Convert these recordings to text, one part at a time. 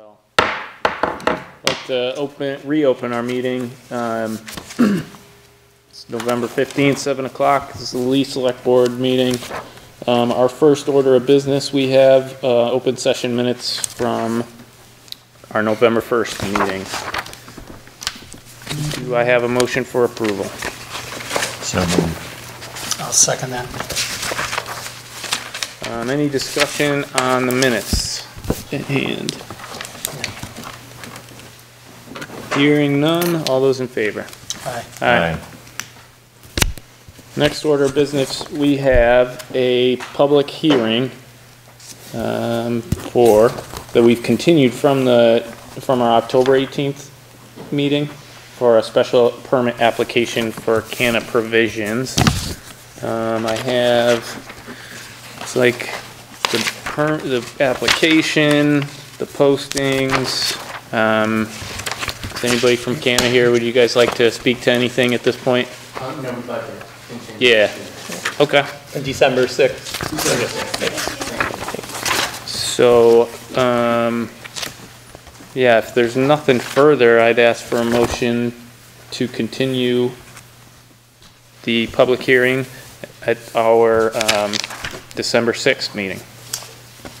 Well, Like to open, reopen our meeting. Um, It's November 15th, 7 o'clock. This is the Lee Select Board meeting. Um, Our first order of business, we have uh, open session minutes from our November 1st meeting. Do I have a motion for approval? So moved. I'll second that. Um, Any discussion on the minutes at hand? Hearing none, all those in favor? Aye. Aye. Next order of business, we have a public hearing um, for, that we've continued from the, from our October 18th meeting for a special permit application for Canna Provisions. Um, I have, it's like the per, the application, the postings. Um, Is anybody from Canna here? Would you guys like to speak to anything at this point? Yeah, okay. December 6th. So, um, yeah, if there's nothing further, I'd ask for a motion to continue the public hearing at our, um, December sixth meeting.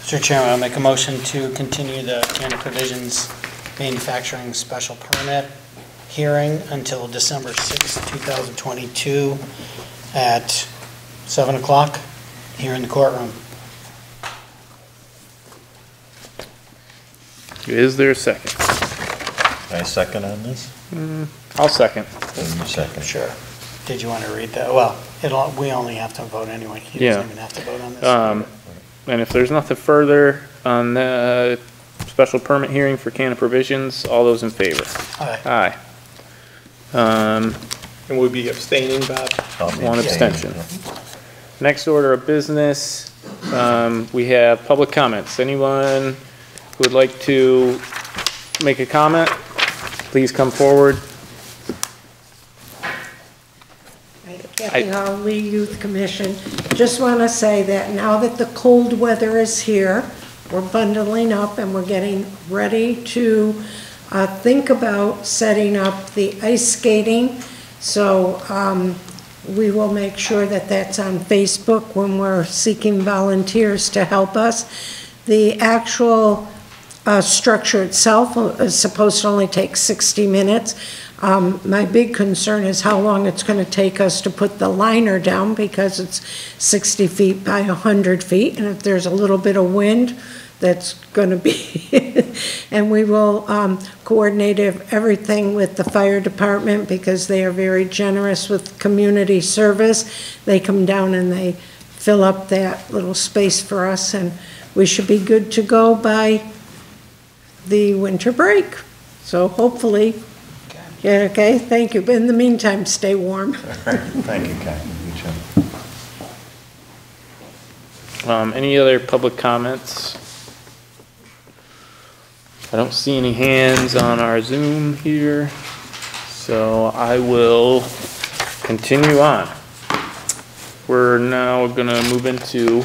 Mr. Chairman, I'll make a motion to continue the Canna Provisions Manufacturing Special Permit hearing until December 6, 2022 at 7 o'clock here in the courtroom. Is there a second? I second on this? I'll second. Then you second. Sure. Did you want to read that? Well, it'll, we only have to vote anyway. He Yeah. doesn't even have to vote on this. Um, and if there's nothing further on the special permit hearing for Canna Provisions, all those in favor? Aye. Aye. Um, And we'll be abstaining, Bob? I'll One abstaining. abstention. Next order of business, um, we have public comments. Anyone who would like to make a comment, please come forward. Kathy Howley, Youth Commission. Just want to say that now that the cold weather is here, we're bundling up and we're getting ready to uh, think about setting up the ice skating. So um, we will make sure that that's on Facebook when we're seeking volunteers to help us. The actual uh, structure itself is supposed to only take 60 minutes. Um, My big concern is how long it's going to take us to put the liner down because it's 60 feet by 100 feet. And if there's a little bit of wind, that's going to be, and we will um, coordinate everything with the fire department because they are very generous with community service. They come down and they fill up that little space for us, and we should be good to go by the winter break. So hopefully, yeah, okay, thank you. But in the meantime, stay warm. Thank you, Kathy. You too. Um, any other public comments? I don't see any hands on our Zoom here, so I will continue on. We're now gonna move into,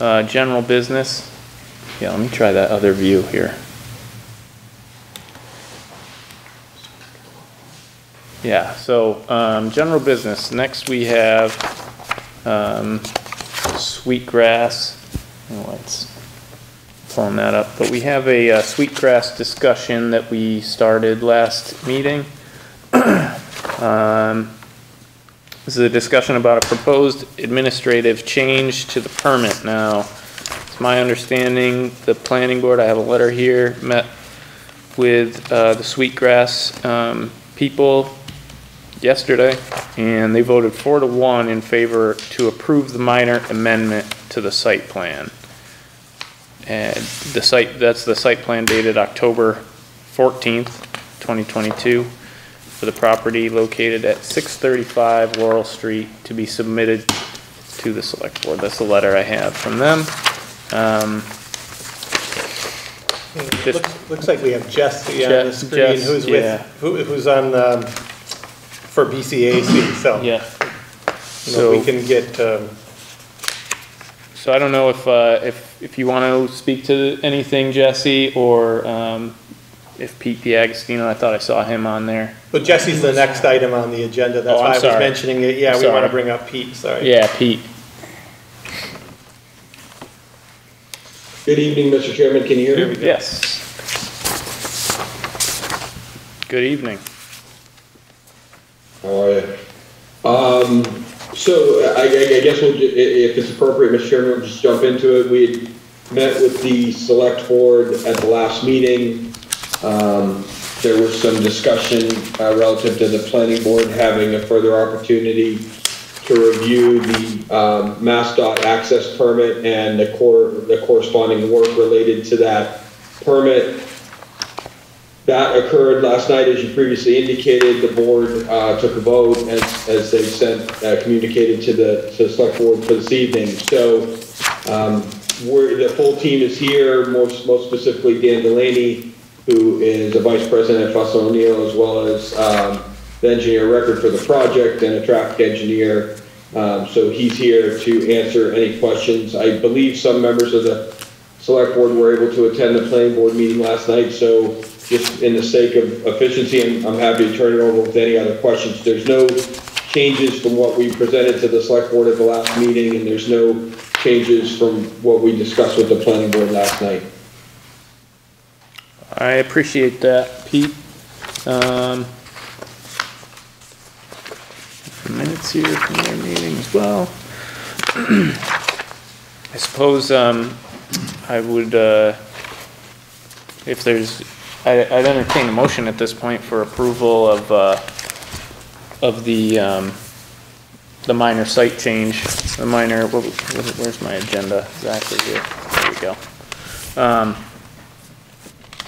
uh, general business. Yeah, let me try that other view here. Yeah, so, um, general business, next we have, um, Sweetgrass. Oh, it's pulling that up, but we have a uh, Sweetgrass discussion that we started last meeting. Um, This is a discussion about a proposed administrative change to the permit now. It's my understanding, the planning board, I have a letter here, met with uh, the Sweetgrass um, people yesterday, and they voted four to one in favor to approve the minor amendment to the site plan. And the site, that's the site plan dated October fourteenth, twenty twenty-two, for the property located at six thirty-five Laurel Street to be submitted to the select board. That's the letter I have from them. Um, Looks looks like we have Jesse on the screen, Jess, who's yeah. with, who- who's on, um, for BCAC, so. yeah, you know, We So- can get, um, so I don't know if, uh, if if you want to speak to anything, Jesse, or, um, if Pete D'Agostino, I thought I saw him on there. But Jesse's the next item on the agenda, that's Oh, I'm why I was sorry. mentioning it, yeah, I'm we wanna sorry. bring up Pete, sorry. Yeah, Pete. Good evening, Mr. Chairman, can you hear me? Yes. Good evening. All right. Um, so I, I guess we'll, if it's appropriate, Mr. Chairman, we'll just jump into it. We met with the select board at the last meeting. Um, there was some discussion uh, relative to the planning board having a further opportunity to review the, um, MassDOT access permit and the core, the corresponding work related to that permit. That occurred last night, as you previously indicated, the board uh, took a vote as, as they sent, uh, communicated to the, to select board for this evening. So, um, the full team is here, most, most specifically Dan Delaney, who is a vice president at Fuss and O'Neill, as well as, um, the engineer record for the project and a traffic engineer. Um, so he's here to answer any questions. I believe some members of the select board were able to attend the planning board meeting last night, so just in the sake of efficiency, I'm, I'm happy to turn it over with any other questions. There's no changes from what we presented to the select board at the last meeting, and there's no changes from what we discussed with the planning board last night. I appreciate that, Pete. Um, minutes here from their meeting as well. I suppose, um, I would, uh, if there's, I, I'd entertain a motion at this point for approval of, uh, of the, um, the minor site change, the minor, what- what- where's my agenda exactly here? There we go. Um,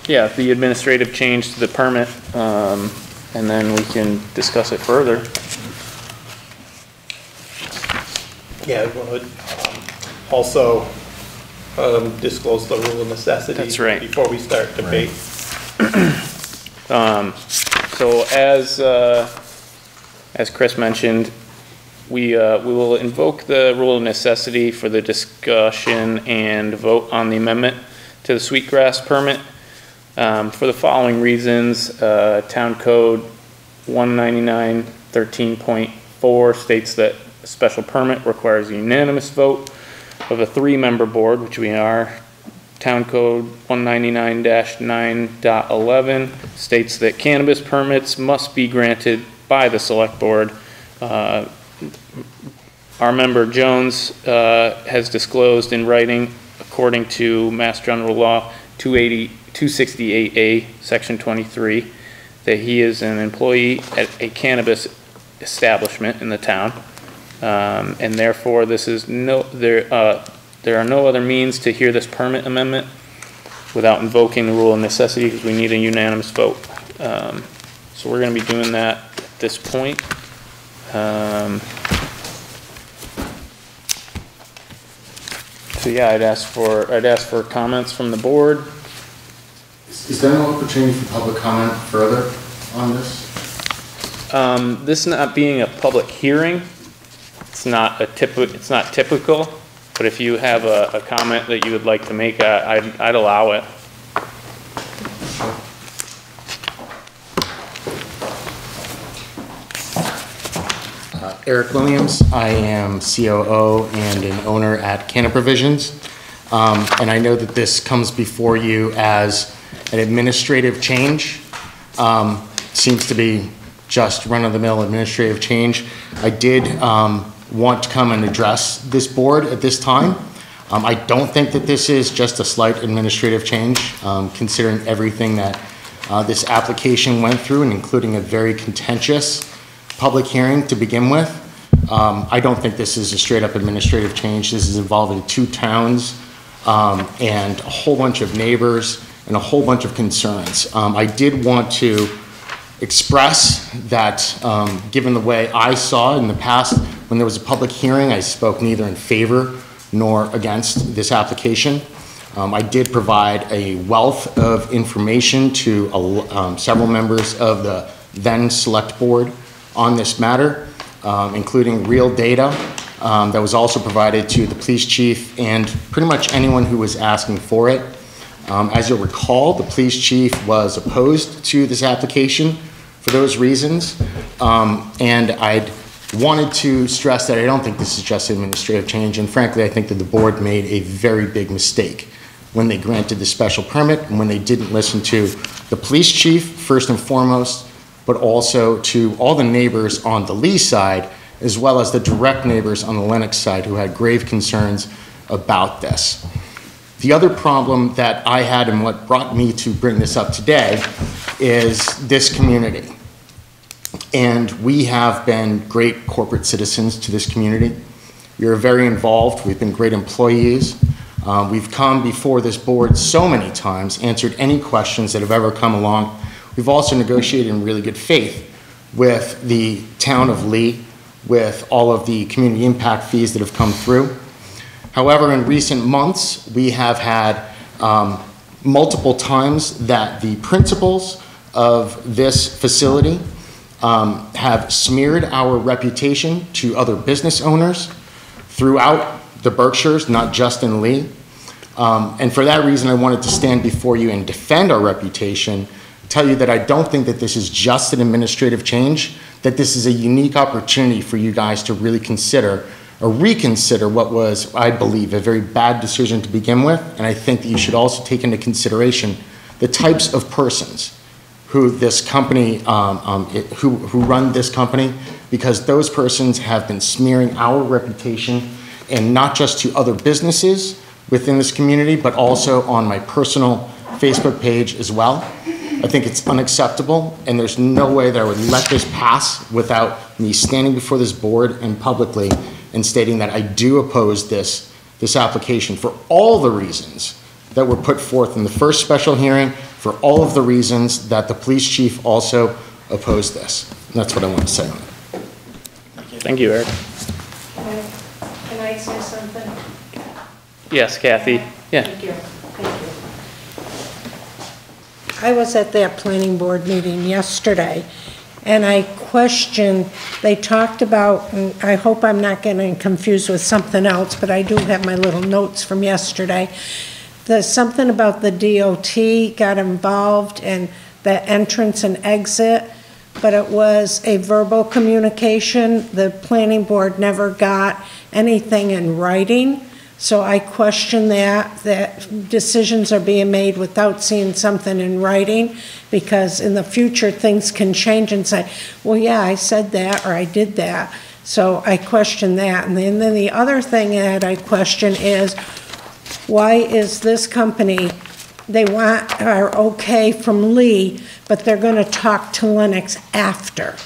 yeah, the administrative change to the permit, um, and then we can discuss it further. Yeah, would, um, also, um, disclose the rule of necessity. That's right. Before we start debate. Um, so as, uh, as Chris mentioned, we, uh, we will invoke the rule of necessity for the discussion and vote on the amendment to the sweetgrass permit. Um, for the following reasons, uh, Town Code one ninety-nine thirteen point four states that a special permit requires a unanimous vote of a three-member board, which we are. Town Code one ninety-nine 911 states that cannabis permits must be granted by the select board. Uh, Our member Jones, uh, has disclosed in writing, according to Mass General Law 280, 268A, Section 23, that he is an employee at a cannabis establishment in the town. Um, and therefore, this is no, there, uh, there are no other means to hear this permit amendment without invoking the rule of necessity, because we need a unanimous vote. Um, so we're gonna be doing that at this point. Um, so yeah, I'd ask for, I'd ask for comments from the board. Is there an opportunity for public comment further on this? Um, this not being a public hearing, it's not a typi, it's not typical, but if you have a, a comment that you would like to make, I- I'd, I'd allow it. Eric Williams, I am COO and an owner at Canna Provisions. Um, And I know that this comes before you as an administrative change. Um, Seems to be just run-of-the-mill administrative change. I did um, want to come and address this board at this time. Um, I don't think that this is just a slight administrative change, um, considering everything that uh, this application went through, and including a very contentious public hearing to begin with. Um, I don't think this is a straight-up administrative change. This is involving two towns um, and a whole bunch of neighbors and a whole bunch of concerns. Um, I did want to express that, um, given the way I saw in the past, when there was a public hearing, I spoke neither in favor nor against this application. Um, I did provide a wealth of information to um, several members of the then Select Board on this matter, um, including real data um, that was also provided to the police chief and pretty much anyone who was asking for it. Um, As you'll recall, the police chief was opposed to this application for those reasons. Um, And I'd wanted to stress that I don't think this is just administrative change, and frankly, I think that the board made a very big mistake when they granted the special permit and when they didn't listen to the police chief, first and foremost, but also to all the neighbors on the Lee side, as well as the direct neighbors on the Lenox side who had grave concerns about this. The other problem that I had and what brought me to bring this up today is this community. And we have been great corporate citizens to this community. We are very involved, we've been great employees. Um, We've come before this board so many times, answered any questions that have ever come along. We've also negotiated in really good faith with the town of Lee, with all of the community impact fees that have come through. However, in recent months, we have had um, multiple times that the principals of this facility um, have smeared our reputation to other business owners throughout the Berkshires, not just in Lee. Um, And for that reason, I wanted to stand before you and defend our reputation, tell you that I don't think that this is just an administrative change, that this is a unique opportunity for you guys to really consider or reconsider what was, I believe, a very bad decision to begin with. And I think that you should also take into consideration the types of persons who this company, um, um, it- who, who run this company, because those persons have been smearing our reputation, and not just to other businesses within this community, but also on my personal Facebook page as well. I think it's unacceptable, and there's no way that I would let this pass without me standing before this board and publicly and stating that I do oppose this, this application for all the reasons that were put forth in the first special hearing, for all of the reasons that the police chief also opposed this. And that's what I want to say on it. Thank you, Eric. Can I say something? Yes, Kathy? Yeah. Thank you, thank you. I was at that planning board meeting yesterday, and I questioned, they talked about, and I hope I'm not getting confused with something else, but I do have my little notes from yesterday. There's something about the DOT got involved and the entrance and exit, but it was a verbal communication. The planning board never got anything in writing. So I question that, that decisions are being made without seeing something in writing, because in the future, things can change and say, well, yeah, I said that, or I did that. So I question that. And then, then the other thing that I question is, why is this company, they want, are okay from Lee, but they're gonna talk to Lenox after?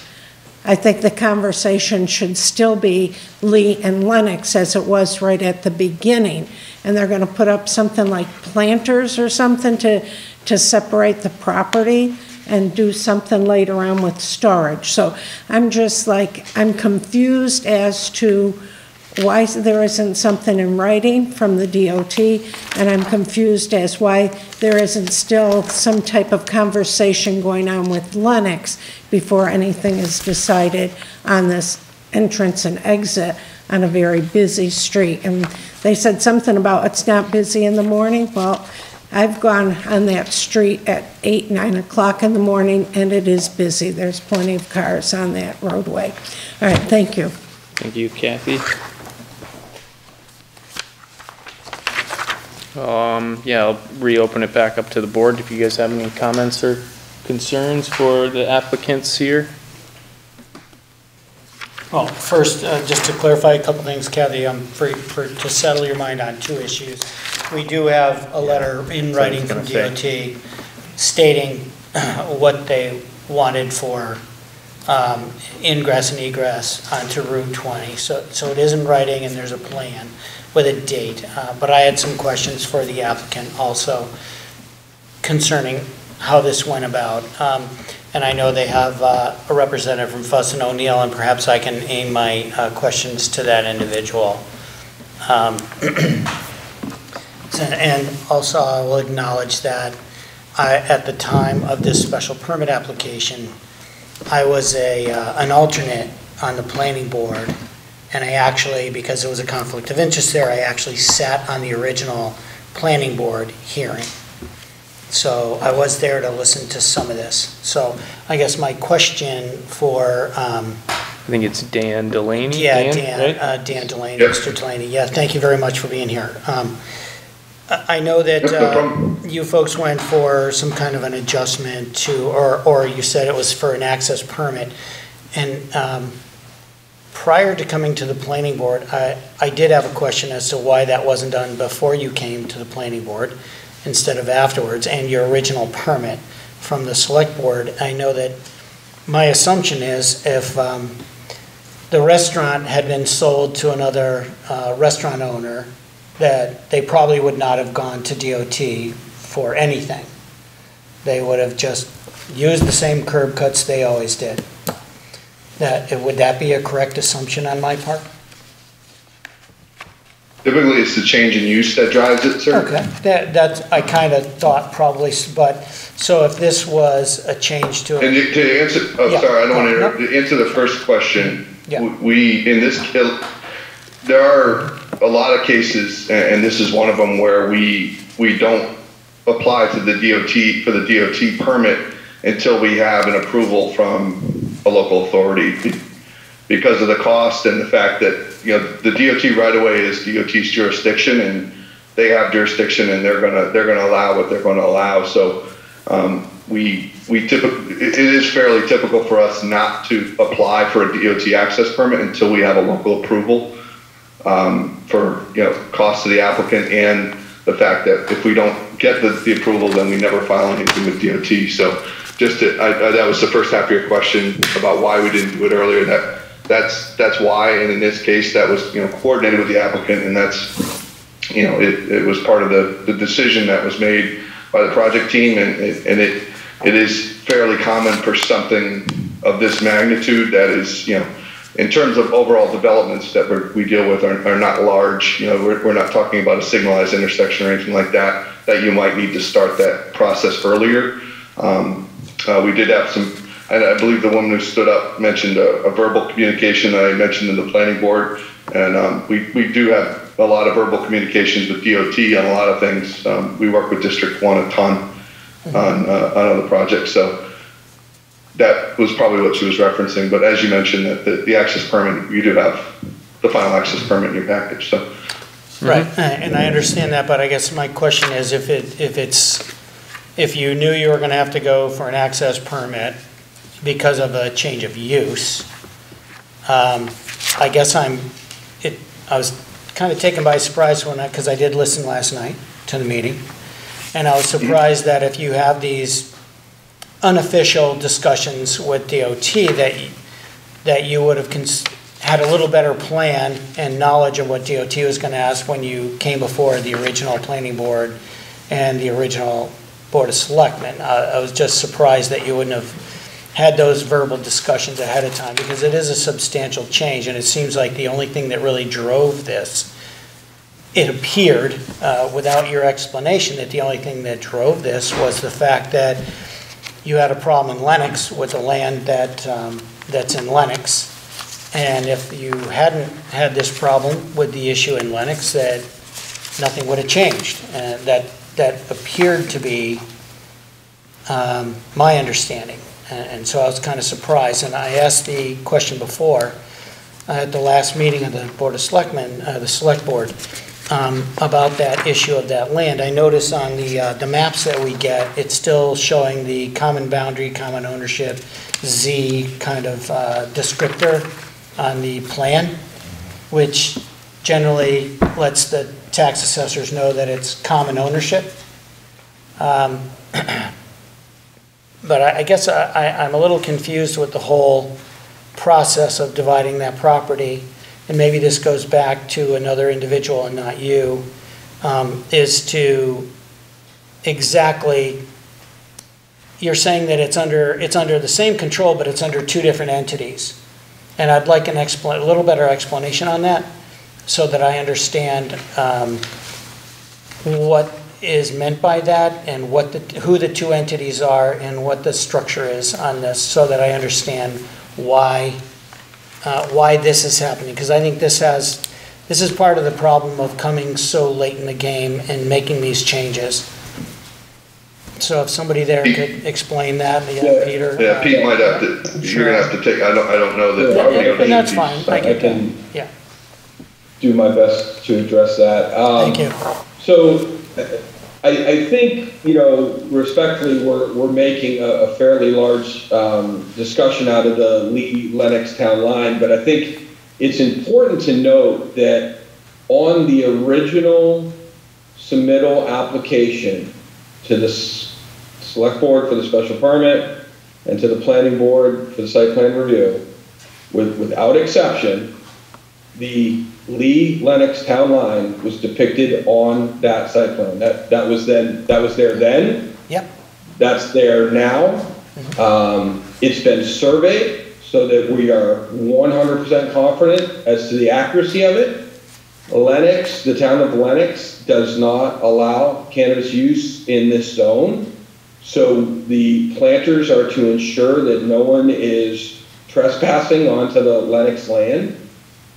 I think the conversation should still be Lee and Lenox as it was right at the beginning. And they're gonna put up something like planters or something to, to separate the property and do something later on with storage. So I'm just like, I'm confused as to why there isn't something in writing from the DOT, and I'm confused as why there isn't still some type of conversation going on with Lenox before anything is decided on this entrance and exit on a very busy street. And they said something about it's not busy in the morning. Well, I've gone on that street at eight, nine o'clock in the morning, and it is busy. There's plenty of cars on that roadway. All right, thank you. Thank you, Kathy. Um, yeah, I'll reopen it back up to the board if you guys have any comments or concerns for the applicants here. Well, first, uh, just to clarify a couple things, Kathy, um, for, for, to settle your mind on two issues. We do have a letter in writing from That's what I was DOT stating what they wanted for um, ingress and egress onto Route 20. So, so it is in writing and there's a plan with a date. Uh, But I had some questions for the applicant also concerning how this went about. Um, And I know they have uh, a representative from Fuss and O'Neill, and perhaps I can aim my uh, questions to that individual. Um, And also, I will acknowledge that I, at the time of this special permit application, I was a, uh, an alternate on the planning board, And I actually, because there was a conflict of interest there, I actually sat on the original planning board hearing. So I was there to listen to some of this. So I guess my question for, um, I think it's Dan Delaney. yeah, Dan, right? uh, Dan Delaney, Yep. Mr. Delaney, yeah, thank you very much for being here. Um, I I know that Yep, no uh, problem. you folks went for some kind of an adjustment to, or, or you said it was for an access permit. And um, prior to coming to the planning board, I, I did have a question as to why that wasn't done before you came to the planning board instead of afterwards, and your original permit from the select board. I know that, my assumption is if um, the restaurant had been sold to another uh, restaurant owner, that they probably would not have gone to DOT for anything. They would have just used the same curb cuts they always did. That, would that be a correct assumption on my part? Typically, it's the change in use that drives it, sir. Okay, that, that's, I kind of thought probably, but, so if this was a change to. A and you- to answer, oh, Yeah. sorry, I don't want to interrupt. To answer the first question, Yeah. we, in this, there are a lot of cases, and this is one of them, where we, we don't apply to the DOT, for the DOT permit until we have an approval from a local authority because of the cost and the fact that, you know, the DOT right away is DOT's jurisdiction and they have jurisdiction and they're gonna, they're gonna allow what they're gonna allow. So, um, we, we typically, it is fairly typical for us not to apply for a DOT access permit until we have a local approval um, for, you know, cost to the applicant and the fact that if we don't get the, the approval, then we never file anything with DOT. So just to, I, I, that was the first half of your question about why we didn't do it earlier. That, that's, that's why, and in this case, that was, you know, coordinated with the applicant and that's, you know, it, it was part of the, the decision that was made by the project team and it, and it, it is fairly common for something of this magnitude that is, you know, in terms of overall developments that we deal with are, are not large, you know, we're, we're not talking about a signalized intersection or anything like that, that you might need to start that process earlier. Um, uh, we did have some, and I believe the woman who stood up mentioned a, a verbal communication that I mentioned in the planning board. And, um, we, we do have a lot of verbal communications with DOT on a lot of things. Um, we work with District One a ton on, uh, on other projects, so that was probably what she was referencing, but as you mentioned, that the, the access permit, you do have the final access permit in your package, so. Right, and I understand that, but I guess my question is if it, if it's, if you knew you were gonna have to go for an access permit because of a change of use, um, I guess I'm, it, I was kind of taken by surprise when I, because I did listen last night to the meeting, and I was surprised that if you have these unofficial discussions with DOT, that, that you would have cons- had a little better plan and knowledge of what DOT was going to ask when you came before the original planning board and the original Board of Selectmen. Uh, I was just surprised that you wouldn't have had those verbal discussions ahead of time, because it is a substantial change, and it seems like the only thing that really drove this, it appeared, uh, without your explanation, that the only thing that drove this was the fact that you had a problem in Lenox with the land that, um, that's in Lenox. And if you hadn't had this problem with the issue in Lenox, that nothing would have changed. And that, that appeared to be um, my understanding. And and so I was kind of surprised. And I asked the question before, uh, at the last meeting of the Board of Selectmen, uh, the Select Board, um, about that issue of that land. I notice on the, uh, the maps that we get, it's still showing the common boundary, common ownership, Z kind of uh, descriptor on the plan, which generally lets the tax assessors know that it's common ownership. Um, But I I guess I, I'm a little confused with the whole process of dividing that property, and maybe this goes back to another individual and not you, um, is to exactly, you're saying that it's under, it's under the same control, but it's under two different entities. And I'd like an expla, a little better explanation on that, so that I understand um, what is meant by that, and what the, who the two entities are, and what the structure is on this, so that I understand why uh, why this is happening, because I think this has, this is part of the problem of coming so late in the game and making these changes. So if somebody there could explain that, yeah, Peter. Yeah, uh, Pete might have to, you're gonna have to take, I don't, I don't know that. Yeah, you know, And that's fine, I I get that, can yeah, do my best to address that. Um, thank you. So I, I think, you know, respectfully, we're, we're making a, a fairly large um, discussion out of the Lee Lenox Town line, but I think it's important to note that on the original submittal application to the select board for the special permit and to the planning board for the site plan review, with, without exception, the Lee Lenox town line was depicted on that site plan. That, that was then, that was there then. Yep. That's there now. Um, it's been surveyed so that we are one hundred percent confident as to the accuracy of it. Lenox, the town of Lenox does not allow cannabis use in this zone. So the planters are to ensure that no one is trespassing onto the Lenox land.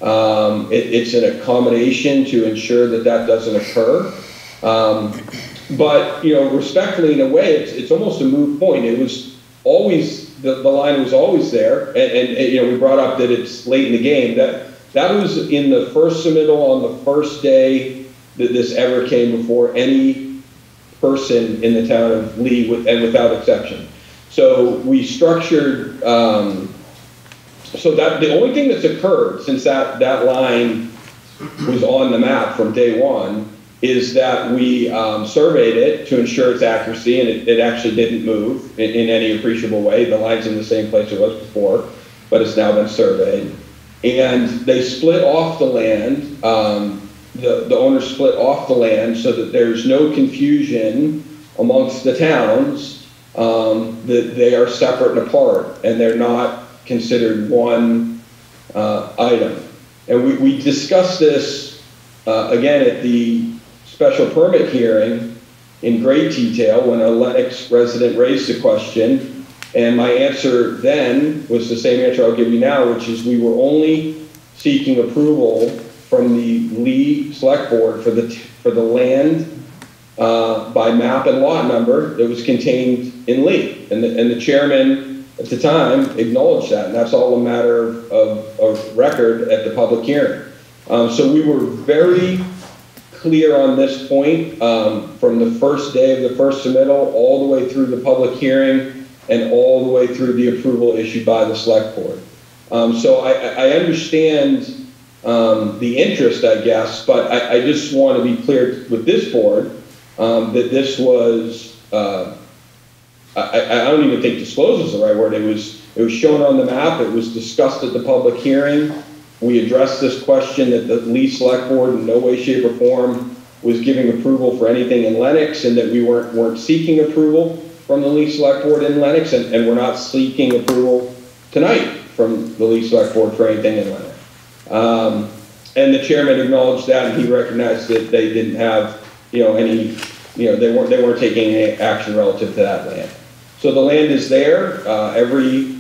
Um, it, it's an accommodation to ensure that that doesn't occur. Um, but, you know, respectfully, in a way, it's, it's almost a moot point. It was always, the, the line was always there. And, and, and, you know, we brought up that it's late in the game. That, that was in the first submittal on the first day that this ever came before any person in the town of Lee, with, and without exception. So we structured, um, so that, the only thing that's occurred since that, that line was on the map from day one is that we um, surveyed it to ensure its accuracy, and it, it actually didn't move in, in any appreciable way. The line's in the same place it was before, but it's now been surveyed. And they split off the land, um, the, the owners split off the land so that there's no confusion amongst the towns um, that they are separate and apart, and they're not considered one uh, item. And we, we discussed this uh, again at the special permit hearing in great detail when a Lenox resident raised the question. And my answer then was the same answer I'll give you now, which is we were only seeking approval from the Lee Select Board for the, for the land uh, by map and lot number that was contained in Lee. And the, and the chairman at the time acknowledged that, and that's all a matter of, of, record at the public hearing. Um, so we were very clear on this point um, from the first day of the first submittal, all the way through the public hearing, and all the way through the approval issued by the select board. Um, so I, I understand um, the interest, I guess, but I, I just want to be clear with this board um, that this was, uh, I, I don't even think disclosed is the right word. It was, it was shown on the map. It was discussed at the public hearing. We addressed this question that the Lee Select Board in no way, shape, or form was giving approval for anything in Lenox, and that we weren't, weren't seeking approval from the Lee Select Board in Lenox, and, and we're not seeking approval tonight from the Lee Select Board for anything in Lenox. Um, and the chairman acknowledged that, and he recognized that they didn't have, you know, any, you know, they weren't, they weren't taking any action relative to that land. So the land is there, uh, every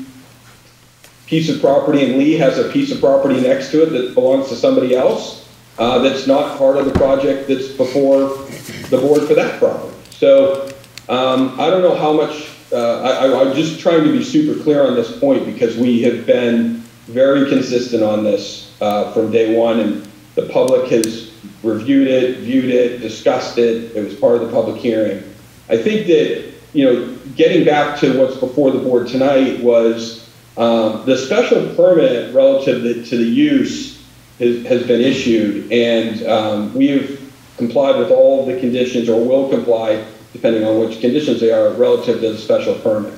piece of property in Lee has a piece of property next to it that belongs to somebody else, uh, that's not part of the project that's before the board for that property. So, um, I don't know how much, uh, I, I, I'm just trying to be super clear on this point because we have been very consistent on this, uh, from day one and the public has reviewed it, viewed it, discussed it, it was part of the public hearing. I think that, you know, getting back to what's before the board tonight was, um, the special permit relative to, to the use has, has been issued, and um, we have complied with all the conditions, or will comply, depending on which conditions they are, relative to the special permit.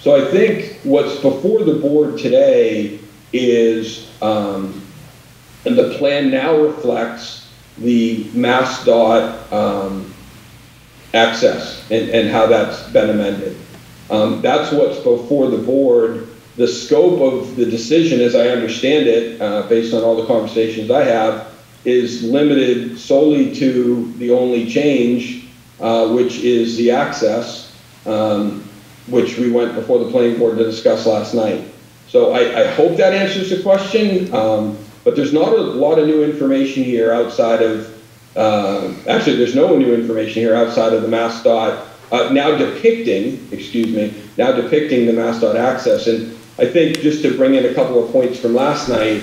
So I think what's before the board today is, um, and the plan now reflects the MassDOT um, access and, and how that's been amended. Um, that's what's before the board. The scope of the decision, as I understand it, uh, based on all the conversations I have, is limited solely to the only change, uh, which is the access, um, which we went before the planning board to discuss last night. So I, I hope that answers the question, um, but there's not a lot of new information here outside of, uh, actually, there's no new information here outside of the MassDOT, uh, now depicting, excuse me, now depicting the MassDOT access. And I think just to bring in a couple of points from last night,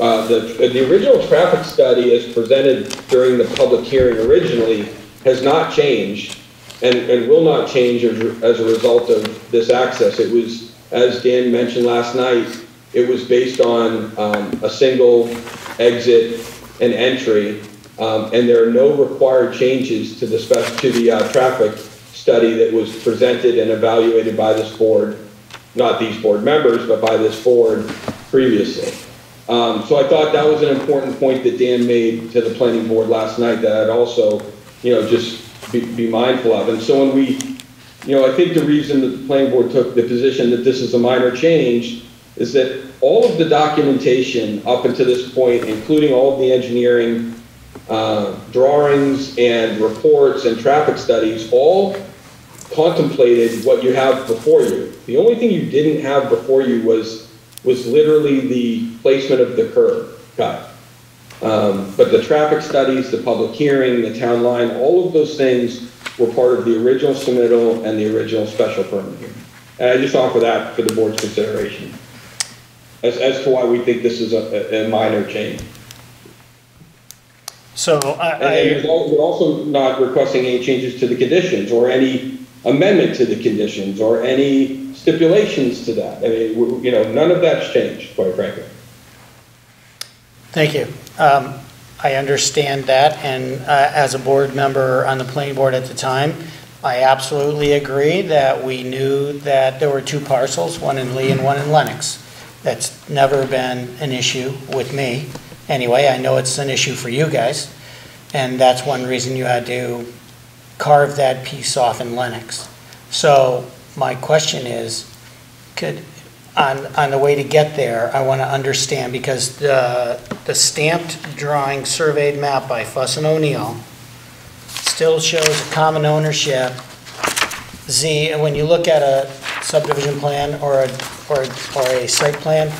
uh, the, the original traffic study as presented during the public hearing originally has not changed and, and will not change as, as a result of this access. It was, as Dan mentioned last night, it was based on um, a single exit and entry, um, and there are no required changes to the spec, to the uh, traffic study that was presented and evaluated by this board, not these board members, but by this board previously. Um, so I thought that was an important point that Dan made to the planning board last night that I'd also, you know, just be, be mindful of. And so when we, you know, I think the reason that the planning board took the position that this is a minor change is that all of the documentation up until this point, including all of the engineering uh, drawings and reports and traffic studies, all contemplated what you have before you. The only thing you didn't have before you was was literally the placement of the curb cut. Um, but the traffic studies, the public hearing, the town line, all of those things were part of the original submittal and the original special permit. And I just offer that for the board's consideration as, as to why we think this is a, a minor change. So And I, and I, we're also not requesting any changes to the conditions or any amendment to the conditions or any stipulations to that. I mean, you know, none of that's changed, quite frankly. thank you. Um, I understand that, and uh, as a board member on the planning board at the time, I absolutely agree that we knew that there were two parcels, one in Lee and one in Lenox. That's never been an issue with me. Anyway, I know it's an issue for you guys, and that's one reason you had to carve that piece off in Lenox. So my question is, could, on, on the way to get there, I want to understand, because the, the stamped drawing surveyed map by Fuss and O'Neill still shows a common ownership, Z, and when you look at a subdivision plan or a, or, or a site plan,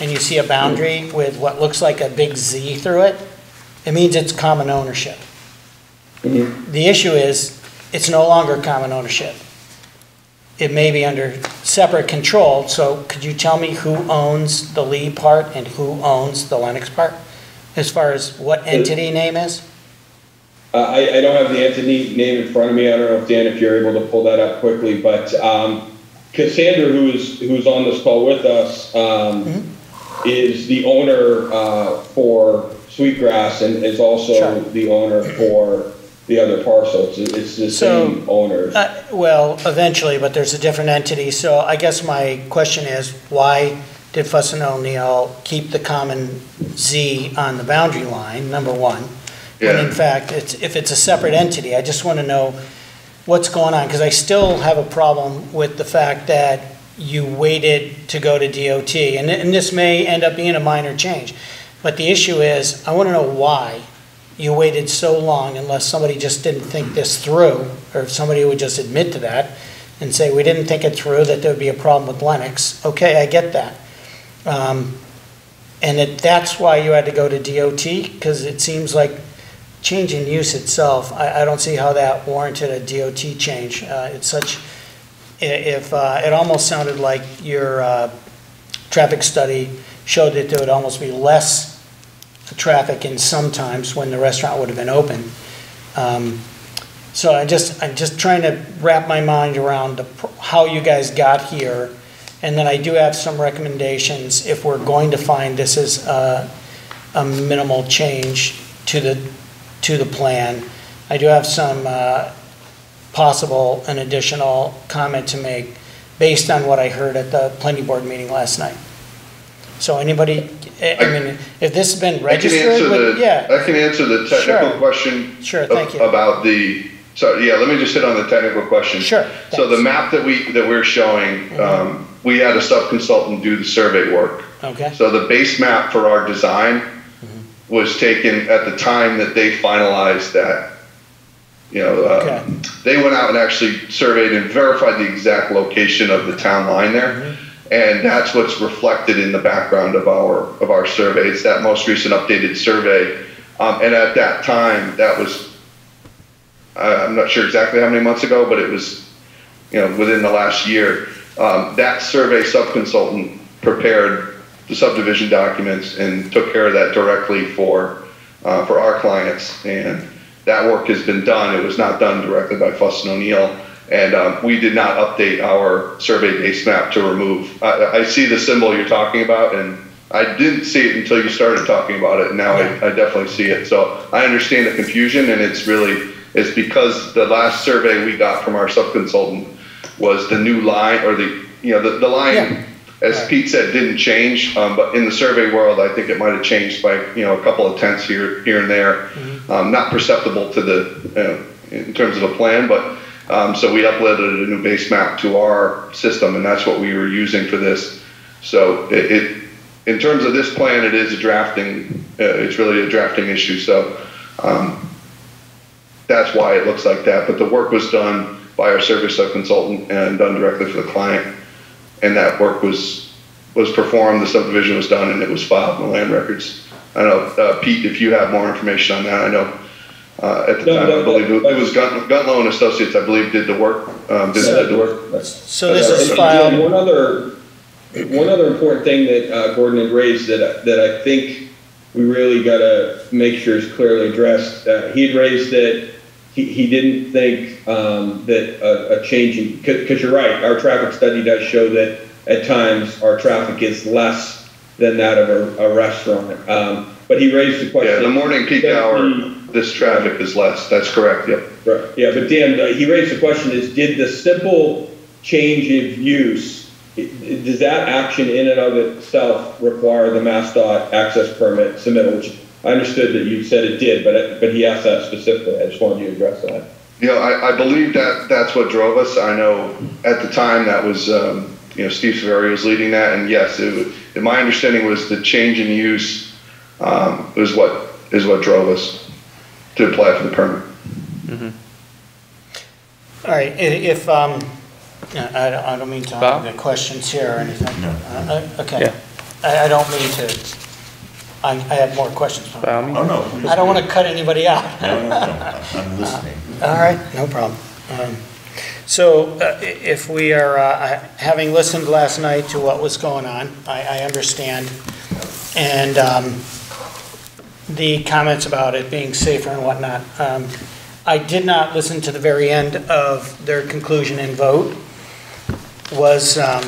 and you see a boundary with what looks like a big Z through it, it means it's common ownership. The issue is, it's no longer common ownership. It may be under separate control, so could you tell me who owns the Lee part and who owns the Lenox part? As far as what entity name is? Uh, I, I don't have the entity name in front of me. I don't know if Dan, if you're able to pull that up quickly, but, um, Cassandra, who's, who's on this call with us, um, is the owner, uh, for Sweetgrass and is Sure. also the owner for the other parcels. It's, it's the So, same owners. Uh, Well, eventually, but there's a different entity, so I guess my question is, why did Fuss and O'Neill keep the common Z on the boundary line, number one? When in fact, it's, if it's a separate entity, I just want to know what's going on, because I still have a problem with the fact that you waited to go to DOT, and, and this may end up being a minor change. But the issue is, I want to know why you waited so long unless somebody just didn't think this through, or if somebody would just admit to that and say, we didn't think it through, that there would be a problem with Lenox. Okay, I get that. Um, And that, that's why you had to go to DOT, because it seems like changing use itself, I, I don't see how that warranted a DOT change. Uh, It's such, if, uh, it almost sounded like your uh, traffic study showed that there would almost be less traffic in some times when the restaurant would have been open. Um, So I just, I'm just trying to wrap my mind around the how you guys got here. And then I do have some recommendations if we're going to find this is a, a minimal change to the, to the plan. I do have some uh, possible an additional comment to make based on what I heard at the planning board meeting last night. So anybody, I mean, if this has been registered, with- the, yeah, I can answer the technical Sure. question. Sure, thank you. About the, so, yeah, let me just hit on the technical question. Sure, So the map that we, that we're showing, um, we had a sub-consultant do the survey work. okay, So the base map for our design Mm-hmm. was taken at the time that they finalized that. You know, Okay. uh, they went out and actually surveyed and verified the exact location of the town line there. Mm-hmm. And that's what's reflected in the background of our, of our survey. It's that most recent updated survey. Um, and at that time, that was, I- I'm not sure exactly how many months ago, but it was, you know, within the last year. Um, that survey subconsultant prepared the subdivision documents and took care of that directly for, uh, for our clients. And that work has been done. It was not done directly by Fuss and O'Neill. And um, we did not update our survey base map to remove. I, I see the symbol you're talking about, and I didn't see it until you started talking about it. And now I, I definitely see it. So I understand the confusion, and it's really it's because the last survey we got from our subconsultant was the new line or the you know the, the line Yeah. as Pete said didn't change um, but in the survey world I think it might have changed by you know a couple of tenths here here and there um, not perceptible to the uh, in terms of a plan but um, so we uploaded a new base map to our system and that's what we were using for this so it, it in terms of this plan it is a drafting uh, it's really a drafting issue so um, that's why it looks like that. But the work was done by our service subconsultant and done directly for the client. And that work was, was performed, the subdivision was done, and it was filed in the land records. I don't know, uh, Pete, if you have more information on that, I know, uh, at the No, time, no, I believe it no. was Gun- Guntlow and Associates, I believe, did the work, um, did did the work. So this is And filed, One other, one other important thing that uh, Gordon had raised that, that I think we really gotta make sure is clearly addressed. Uh, He had raised that he, he didn't think um, that a, a change in, because you're right, our traffic study does show that at times our traffic is less than that of a, a restaurant. Um, But he raised the question. Yeah, the morning peak hour, the- this traffic is less, that's correct, yep. Right, yeah, but Dan, uh, he raised the question is, did the simple change of use, does that action in and of itself require the MassDOT access permit submittal, which I understood that you said it did, but, it- but he asked that specifically, I just wanted you to address that. You know, I, I believe that that's what drove us. I know at the time that was, um, you know, Steve Severi was leading that, and yes, it, wa- and my understanding was the change in use um, is what is what drove us to apply for the permit. Mm-hmm. all right, if, um, I don't, I don't mean to Bob? hog the questions here or anything. No. Uh, uh, Okay. Yeah. I, I don't mean to, I, I have more questions. By all means. Oh, no. I don't want to cut anybody out. No, no, no, I'm listening. All right, no problem. Um, So uh, if we are, uh, having listened last night to what was going on, I, I understand, and um, the comments about it being safer and whatnot. Um, I did not listen to the very end of their conclusion and vote, was um,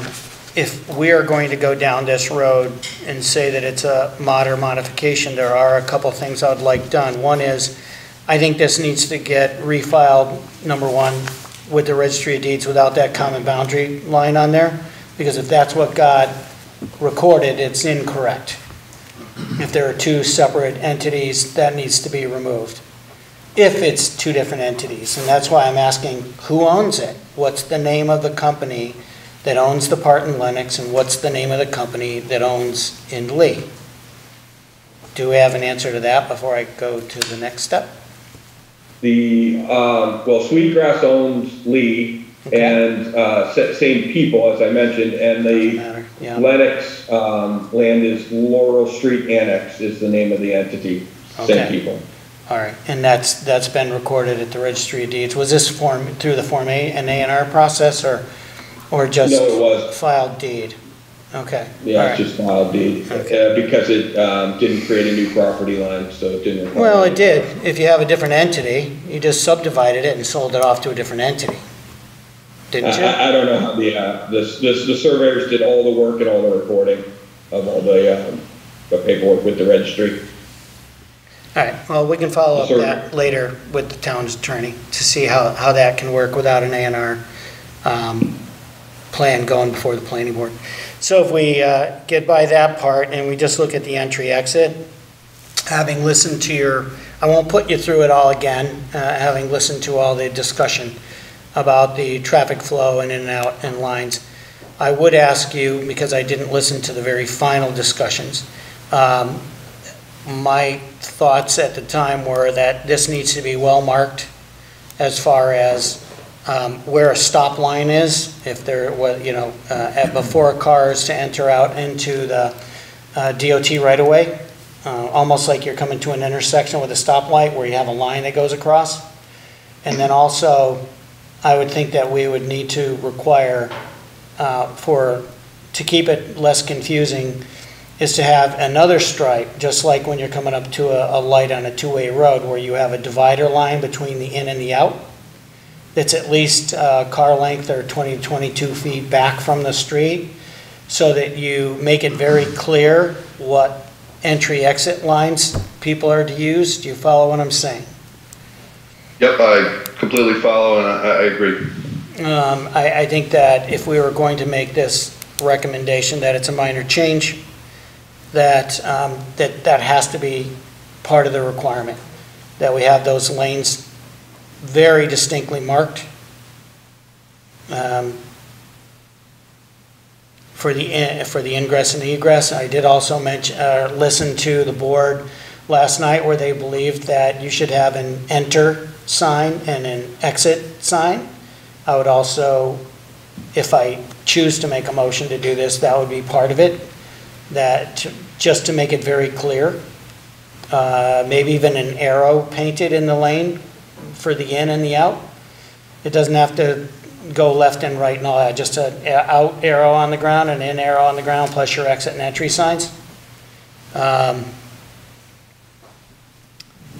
if we are going to go down this road and say that it's a moderate modification, there are a couple things I'd like done. One is, I think this needs to get refiled, number one, with the registry of deeds without that common boundary line on there, because if that's what got recorded, it's incorrect. If there are two separate entities, that needs to be removed. If it's two different entities, and that's why I'm asking, who owns it? What's the name of the company that owns the part in Lenox, and what's the name of the company that owns in Lee? Do we have an answer to that before I go to the next step? The, um, well, Sweetgrass owns Lee, Okay. and, uh, same people, as I mentioned, and the yeah. Lenox, um, land is Laurel Street Annex is the name of the entity, Okay. same people. All right, and that's, that's been recorded at the registry of deeds. Was this form, through the Form A and A and R process, or, or just? No. Filed deed? Okay. all Yeah, right. it's just filed deed, Okay. uh, because it, um, didn't create a new property line, so it didn't. require- Well, it did. If you have a different entity, you just subdivided it and sold it off to a different entity. I, Didn't you? I, I don't know how the, uh, the, the the surveyors did all the work and all the recording of all the, um, the paperwork with the registry. All right, well, we can follow up Sure. that later with the town's attorney to see how, how that can work without an A and R um, plan going before the planning board. So if we uh, get by that part and we just look at the entry exit, having listened to your, I won't put you through it all again, uh, having listened to all the discussion about the traffic flow and in and out and lines, I would ask you, because I didn't listen to the very final discussions, um, my thoughts at the time were that this needs to be well-marked as far as um, where a stop line is, if there, was, you know, uh, at, before a car is to enter out into the uh, DOT right-of-way, uh, almost like you're coming to an intersection with a stoplight where you have a line that goes across. And then also, I would think that we would need to require uh, for, to keep it less confusing, is to have another stripe, just like when you're coming up to a, a light on a two-way road, where you have a divider line between the in and the out, that's at least uh, car length or 20 to 22 feet back from the street, so that you make it very clear what entry-exit lines people are to use. Do you follow what I'm saying? Yep, I completely follow and I, I agree. Um, I, I think that if we were going to make this recommendation, that it's a minor change, that, um, that, that has to be part of the requirement, that we have those lanes very distinctly marked. um, For the, in- for the ingress and egress. I did also mention, uh, listen to the board last night where they believed that you should have an enter sign and an exit sign. I would also, if I choose to make a motion to do this, that would be part of it, that, just to make it very clear. Uh, Maybe even an arrow painted in the lane for the in and the out. It doesn't have to go left and right and all that, just an out arrow on the ground and in arrow on the ground, plus your exit and entry signs. Um,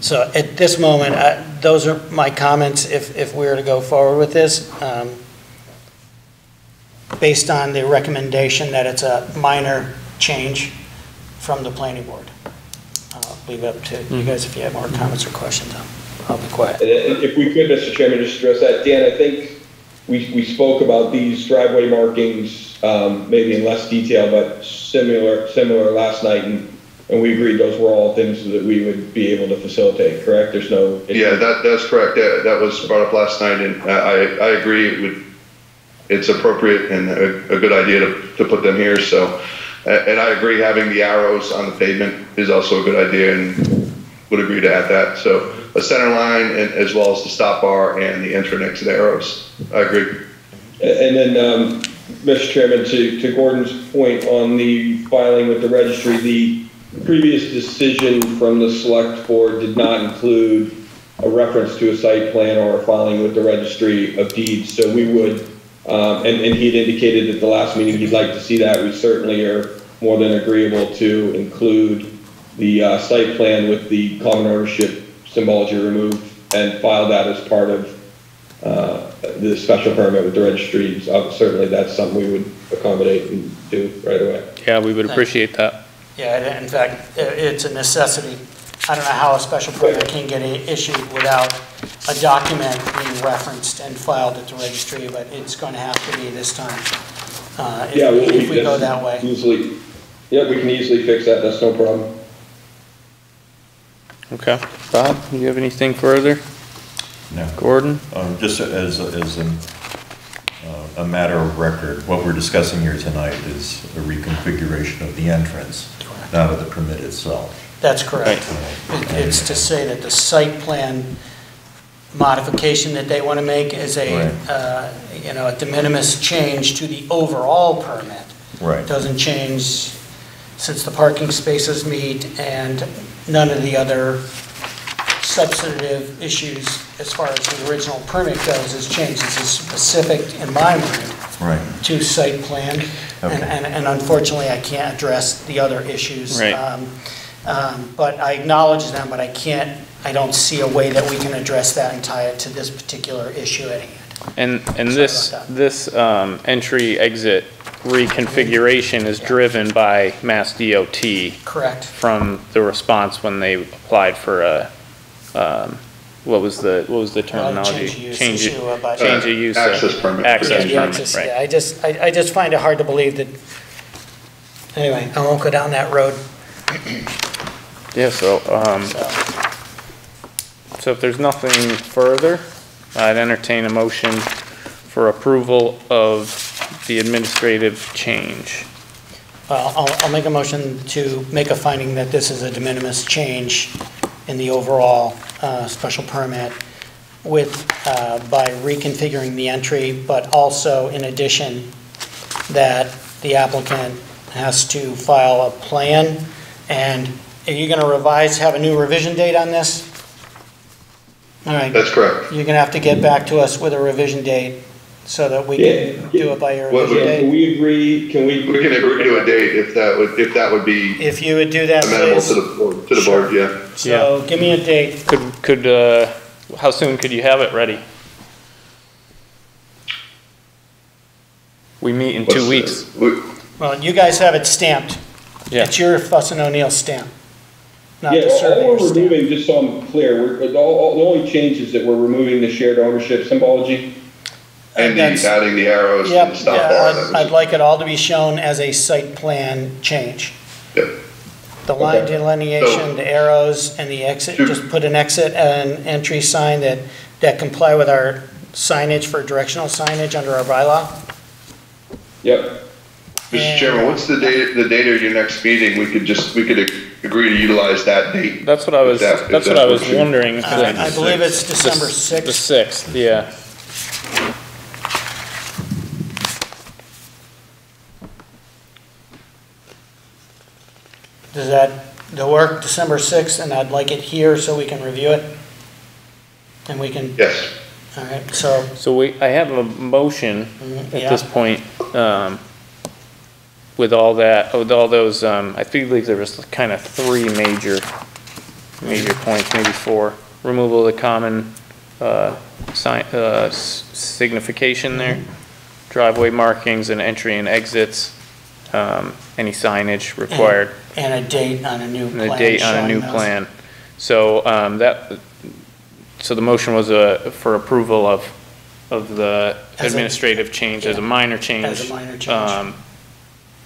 So at this moment, I- those are my comments if, if we were to go forward with this, um, based on the recommendation that it's a minor change from the planning board. I'll leave it up to you guys if you have more comments or questions. I'll be quiet. And If we could, Mr. Chairman, just address that. Dan, I think we, we spoke about these driveway markings, um, maybe in less detail, but similar, similar last night, and, and we agreed those were all things that we would be able to facilitate, correct? There's no. Yeah, that, that's correct. That, that was brought up last night and I, I I agree it would, it's appropriate and a, a good idea to, to put them here, so. And I agree having the arrows on the pavement is also a good idea and would agree to add that. So a center line and as well as the stop bar and the enter and exit arrows. I agree. And then, um, Mr. Chairman, to, to Gordon's point on the filing with the registry, the previous decision from the select board did not include a reference to a site plan or a filing with the registry of deeds, so we would, um, and, and he had indicated at the last meeting he'd like to see that, we certainly are more than agreeable to include the, uh, site plan with the common ownership symbology removed and file that as part of, uh, the special permit with the registry, so certainly that's something we would accommodate and do right away. Yeah, we would appreciate that. Yeah, in fact, it's a necessity. I don't know how a special permit can get issued without a document being referenced and filed at the registry, but it's going to have to be this time, uh, if Yeah, if we go that way. Easily, yeah, we can easily fix that, that's no problem. Okay. Bob, do you have anything further? No. Gordon? Um, Just as, as an, uh, a matter of record, what we're discussing here tonight is a reconfiguration of the entrance, not of the permit itself. That's correct. It- It's to say that the site plan modification that they want to make is a, Right. uh, you know, a de minimis change to the overall permit. Right. It Doesn't change, since the parking spaces meet and none of the other substantive issues as far as the original permit goes is changed. It's specific, in my mind, Right. to site plan. And, Okay. and and unfortunately, I can't address the other issues. Right. Um, um, But I acknowledge them, but I can't, I don't see a way that we can address that and tie it to this particular issue at hand. And, and this, about this um, entry-exit reconfiguration is driven by MassDOT Correct. from the response when they applied for a, um, what was the, what was the terminology? change of use Change issue, uh, but- Change of use. uh, Access permit. Access Yeah, the permit, access- right. Yeah, I just, I, I just find it hard to believe that, anyway, I won't go down that road, Yeah, so, um, so. so if there's nothing further, I'd entertain a motion for approval of the administrative change. Well, I'll, I'll make a motion to make a finding that this is a de minimis change in the overall uh, special permit with, uh, by reconfiguring the entry, but also in addition, that the applicant has to file a plan. And are you going to revise, have a new revision date on this? All right, That's correct. you're going to have to get back to us with a revision date so that we Yeah. can do it by your What- revision can date. we agree, can we? We can agree to a date if that would, if that would be If you would do that, amenable to please. the, board- to the board, yeah. So give me a date. Could, could, uh, how soon could you have it ready? We meet in two weeks. We- Well, you guys have it stamped. Yeah. It's your Fuss and O'Neill stamp, not Yeah, the all we're surveyor's stamp. removing, just so I'm clear, we're, all, all, the only change is that we're removing the shared ownership symbology. And the, That's- adding the arrows to Yep, the stop yeah, bar. I'd- I'd was- like it all to be shown as a site plan change. Yep. The line Okay. delineation, the arrows, and the exit, Should- just put an exit and entry sign that, that comply with our signage for directional signage under our bylaw. Yep, Mr. Chairman, what's the date, the date of your next meeting? We could just, we could agree to utilize that date. That's what I was, If that's what that I was works you. wondering. if Uh, I believe it's December s- The 6th. sixth, yeah. Does that, the work, December 6th, and I'd like it here so we can review it? And we can, Yes. all right, so, So we, I have a motion Mhm, at yeah. this point, um, with all that, with all those, um, I believe there was kind of three major, major points, maybe four. Removal of the common, uh, sign, uh, s- signification there, driveway markings and entry and exits, um, any signage required. and a date on a new And plan. a date on a showing new those. plan. So, um, that, so the motion was, uh, for approval of, of the As a- administrative change as a minor change. As a minor change. um,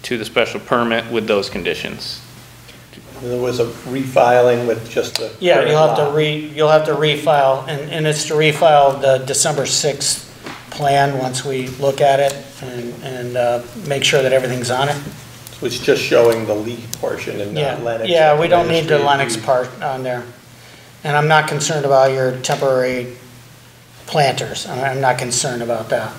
To the special permit with those conditions. There was a refiling with just the. Yeah, you'll have to re, you'll have to refile, and, and it's to refile the December 6th plan once we look at it and, and, uh, make sure that everything's on it. It's just showing the Lee portion and Yeah, not Lenox. yeah, we don't need the Administrative Lenox part on there. And I'm not concerned about your temporary planters, I'm I'm not concerned about that.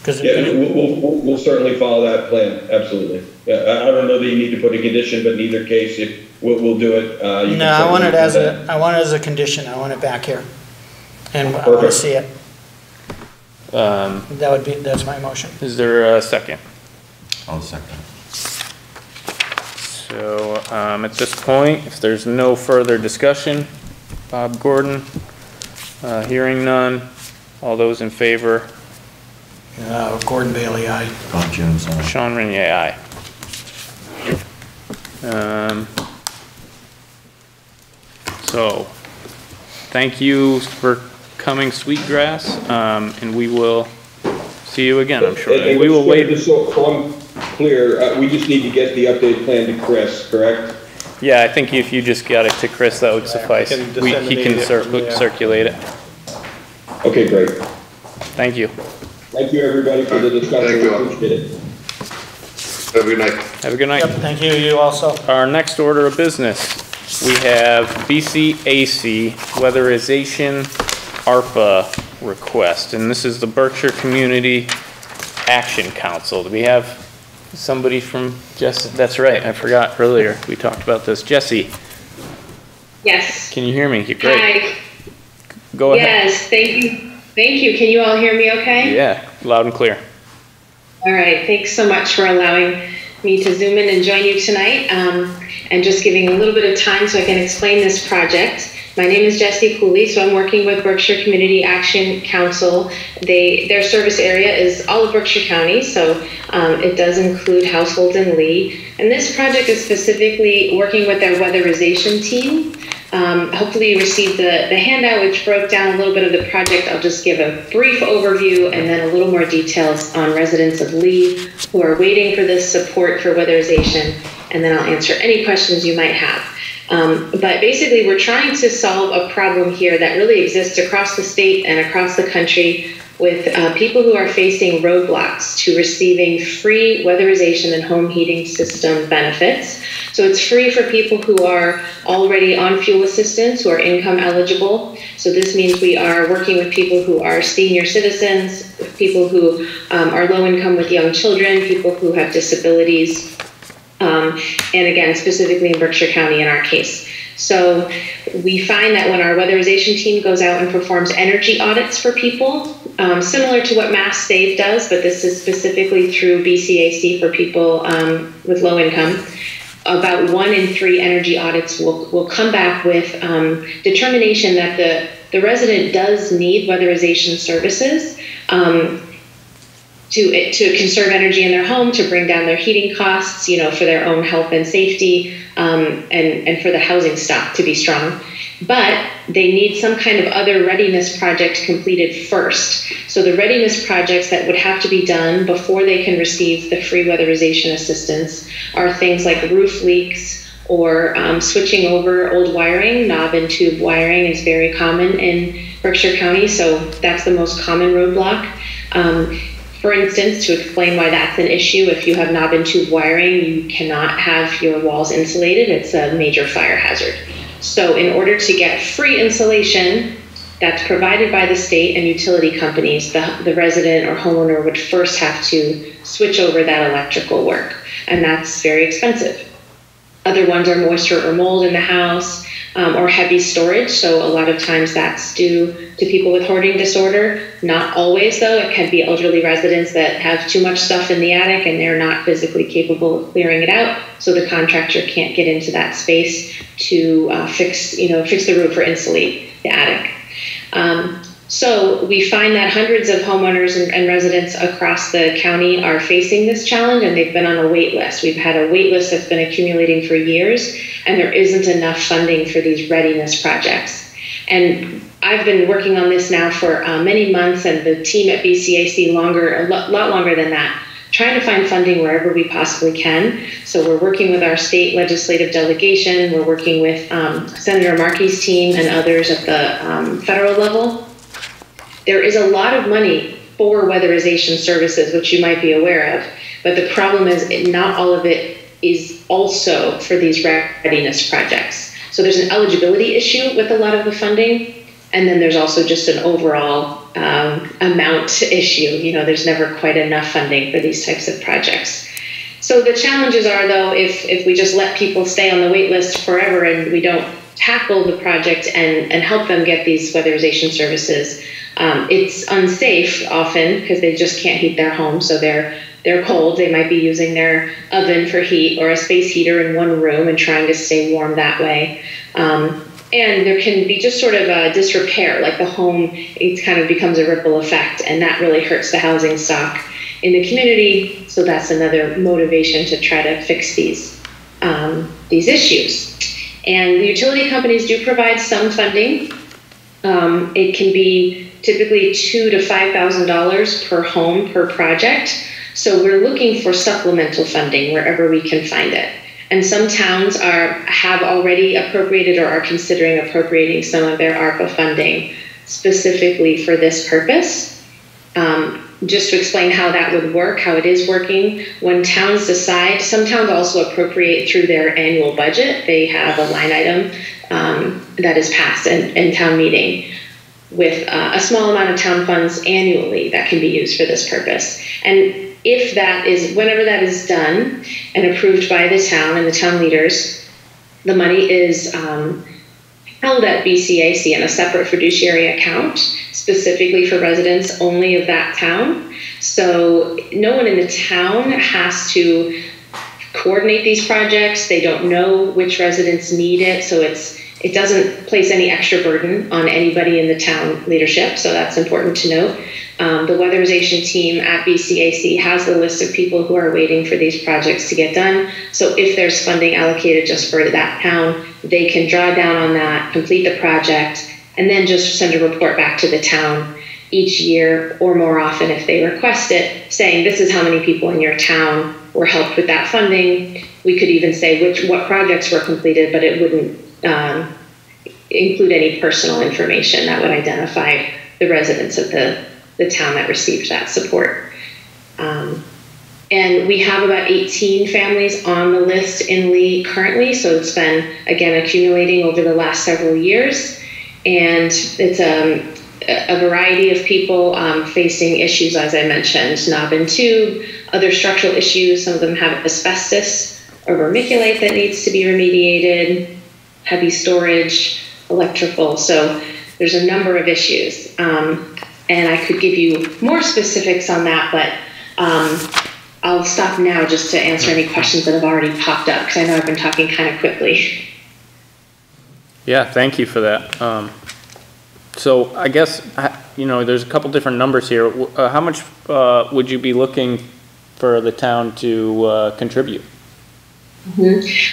Because, yeah, we'll, we'll, we'll- we'll certainly follow that plan, absolutely. Yeah, I, I don't know that you need to put a condition, but in either case, if, we'll, we'll do it, uh. you can no, I want it as do a, that. I want it as a condition, I want it back here. And I want to see it, Um, that would be, that's my motion. is there a second? I'll second. So, um, at this point, if there's no further discussion, Bob Gordon, uh, hearing none, all those in favor, Uh, Gordon Bailey, aye. Bob Jones, aye. Sean Regnier, aye. Um, so, thank you for coming, Sweetgrass, um, and we will see you again, I'm sure. And- and We will wait, Just so so I'm clear, uh, we just need to get the updated plan to Chris, correct? yeah, I think if you just got it to Chris, that would suffice. can We- He can it cir- from there. circulate it. Okay, great. Thank you. Thank you, everybody, for the discussion. Thank you. Appreciate it. Have a good night. Have a good night. Yep, thank you, you also. Our next order of business, we have BCAC weatherization ARPA request, and this is the Berkshire Community Action Council. Do we have somebody from Jesse? that's right, I forgot earlier, we talked about this. Jesse, Yes. can you hear me? Great, Hi. go ahead. Yes, thank you. Thank you. Can you all hear me okay? Yeah, loud and clear. All right. Thanks so much for allowing me to zoom in and join you tonight um, and just giving a little bit of time so I can explain this project. My name is Jessie Cooley, so I'm working with Berkshire Community Action Council. They their service area is all of Berkshire County, so um, it does include households in Lee. And this project is specifically working with their weatherization team. Um, hopefully you received the, the handout which broke down a little bit of the project. I'll just give a brief overview and then a little more details on residents of Lee who are waiting for this support for weatherization, and then I'll answer any questions you might have. Um, but basically, we're trying to solve a problem here that really exists across the state and across the country with uh, people who are facing roadblocks to receiving free weatherization and home heating system benefits. So it's free for people who are already on fuel assistance, who are income eligible. So this means we are working with people who are senior citizens, people who um, are low income with young children, people who have disabilities, um, and again, specifically in Berkshire County in our case. So we find that when our weatherization team goes out and performs energy audits for people, um, similar to what Mass Save does, but this is specifically through BCAC for people um, with low income. About one in three energy audits will, will come back with um, determination that the, the resident does need weatherization services. Um, to, to conserve energy in their home, to bring down their heating costs, you know, for their own health and safety, um, and, and for the housing stock to be strong. But they need some kind of other readiness project completed first. So the readiness projects that would have to be done before they can receive the free weatherization assistance are things like roof leaks or um, switching over old wiring. Knob and tube wiring is very common in Berkshire County, so that's the most common roadblock. Um, for instance, to explain why that's an issue, if you have knob and tube wiring, you cannot have your walls insulated. It's a major fire hazard. So, in order to get free insulation that's provided by the state and utility companies, the, the resident or homeowner would first have to switch over that electrical work, and that's very expensive. Other ones are moisture or mold in the house um, or heavy storage. So a lot of times that's due to people with hoarding disorder. Not always, though. It can be elderly residents that have too much stuff in the attic and they're not physically capable of clearing it out. So the contractor can't get into that space to uh, fix, you know, fix the roof or insulate the attic. Um, so we find that hundreds of homeowners and, and, residents across the county are facing this challenge and they've been on a wait list. We've had a wait list that's been accumulating for years and there isn't enough funding for these readiness projects. And I've been working on this now for uh, many months and the team at BCAC longer, a lot, longer than that trying to find funding wherever we possibly can. So we're working with our state legislative delegation, we're working with um, Senator Markey's team and others at the um, federal level there is a lot of money for weatherization services, which you might be aware of, but the problem is not all of it is also for these readiness projects. So there's an eligibility issue with a lot of the funding, and then there's also just an overall um, amount issue. You know, there's never quite enough funding for these types of projects. So the challenges are, though, if if we just let people stay on the wait list forever and we don't tackle the project and and help them get these weatherization services, um, it's unsafe often because they just can't heat their home, so they're they're cold. They might be using their oven for heat or a space heater in one room and trying to stay warm that way. Um, and there can be just sort of a disrepair, like the home, it kind of becomes a ripple effect, and that really hurts the housing stock in the community. So that's another motivation to try to fix these um, these issues. And the utility companies do provide some funding. Um, it can be typically two to five thousand dollars per home per project. So we're looking for supplemental funding wherever we can find it. And some towns are have already appropriated or are considering appropriating some of their ARPA funding specifically for this purpose. Um, just to explain how that would work, how it is working, when towns decide, some towns also appropriate through their annual budget. They have a line item um, that is passed in, in town meeting with uh, a small amount of town funds annually that can be used for this purpose. And if that is, whenever that is done and approved by the town and the town leaders, the money is um, held at BCAC in a separate fiduciary account specifically for residents only of that town. So no one in the town has to coordinate these projects. They don't know which residents need it, so it's it doesn't place any extra burden on anybody in the town leadership, so that's important to note. Um, the weatherization team at BCAC has the list of people who are waiting for these projects to get done. So if there's funding allocated just for that town, they can draw down on that, complete the project, and then just send a report back to the town each year or more often if they request it, saying this is how many people in your town were helped with that funding. We could even say which, what projects were completed, but it wouldn't um, include any personal information that would identify the residents of the, the town that received that support. Um, and we have about 18 families on the list in Lee currently, so it's been again accumulating over the last several years. And it's um, a variety of people um, facing issues, as I mentioned, knob and tube, other structural issues. Some of them have asbestos or vermiculite that needs to be remediated, heavy storage, electrical. So there's a number of issues. Um, and I could give you more specifics on that, but um, I'll stop now just to answer any questions that have already popped up because I know I've been talking kind of quickly. Yeah, thank you for that. Um, so I guess, you know, there's a couple different numbers here. Uh, how much, uh, would you be looking for the town to, uh, contribute?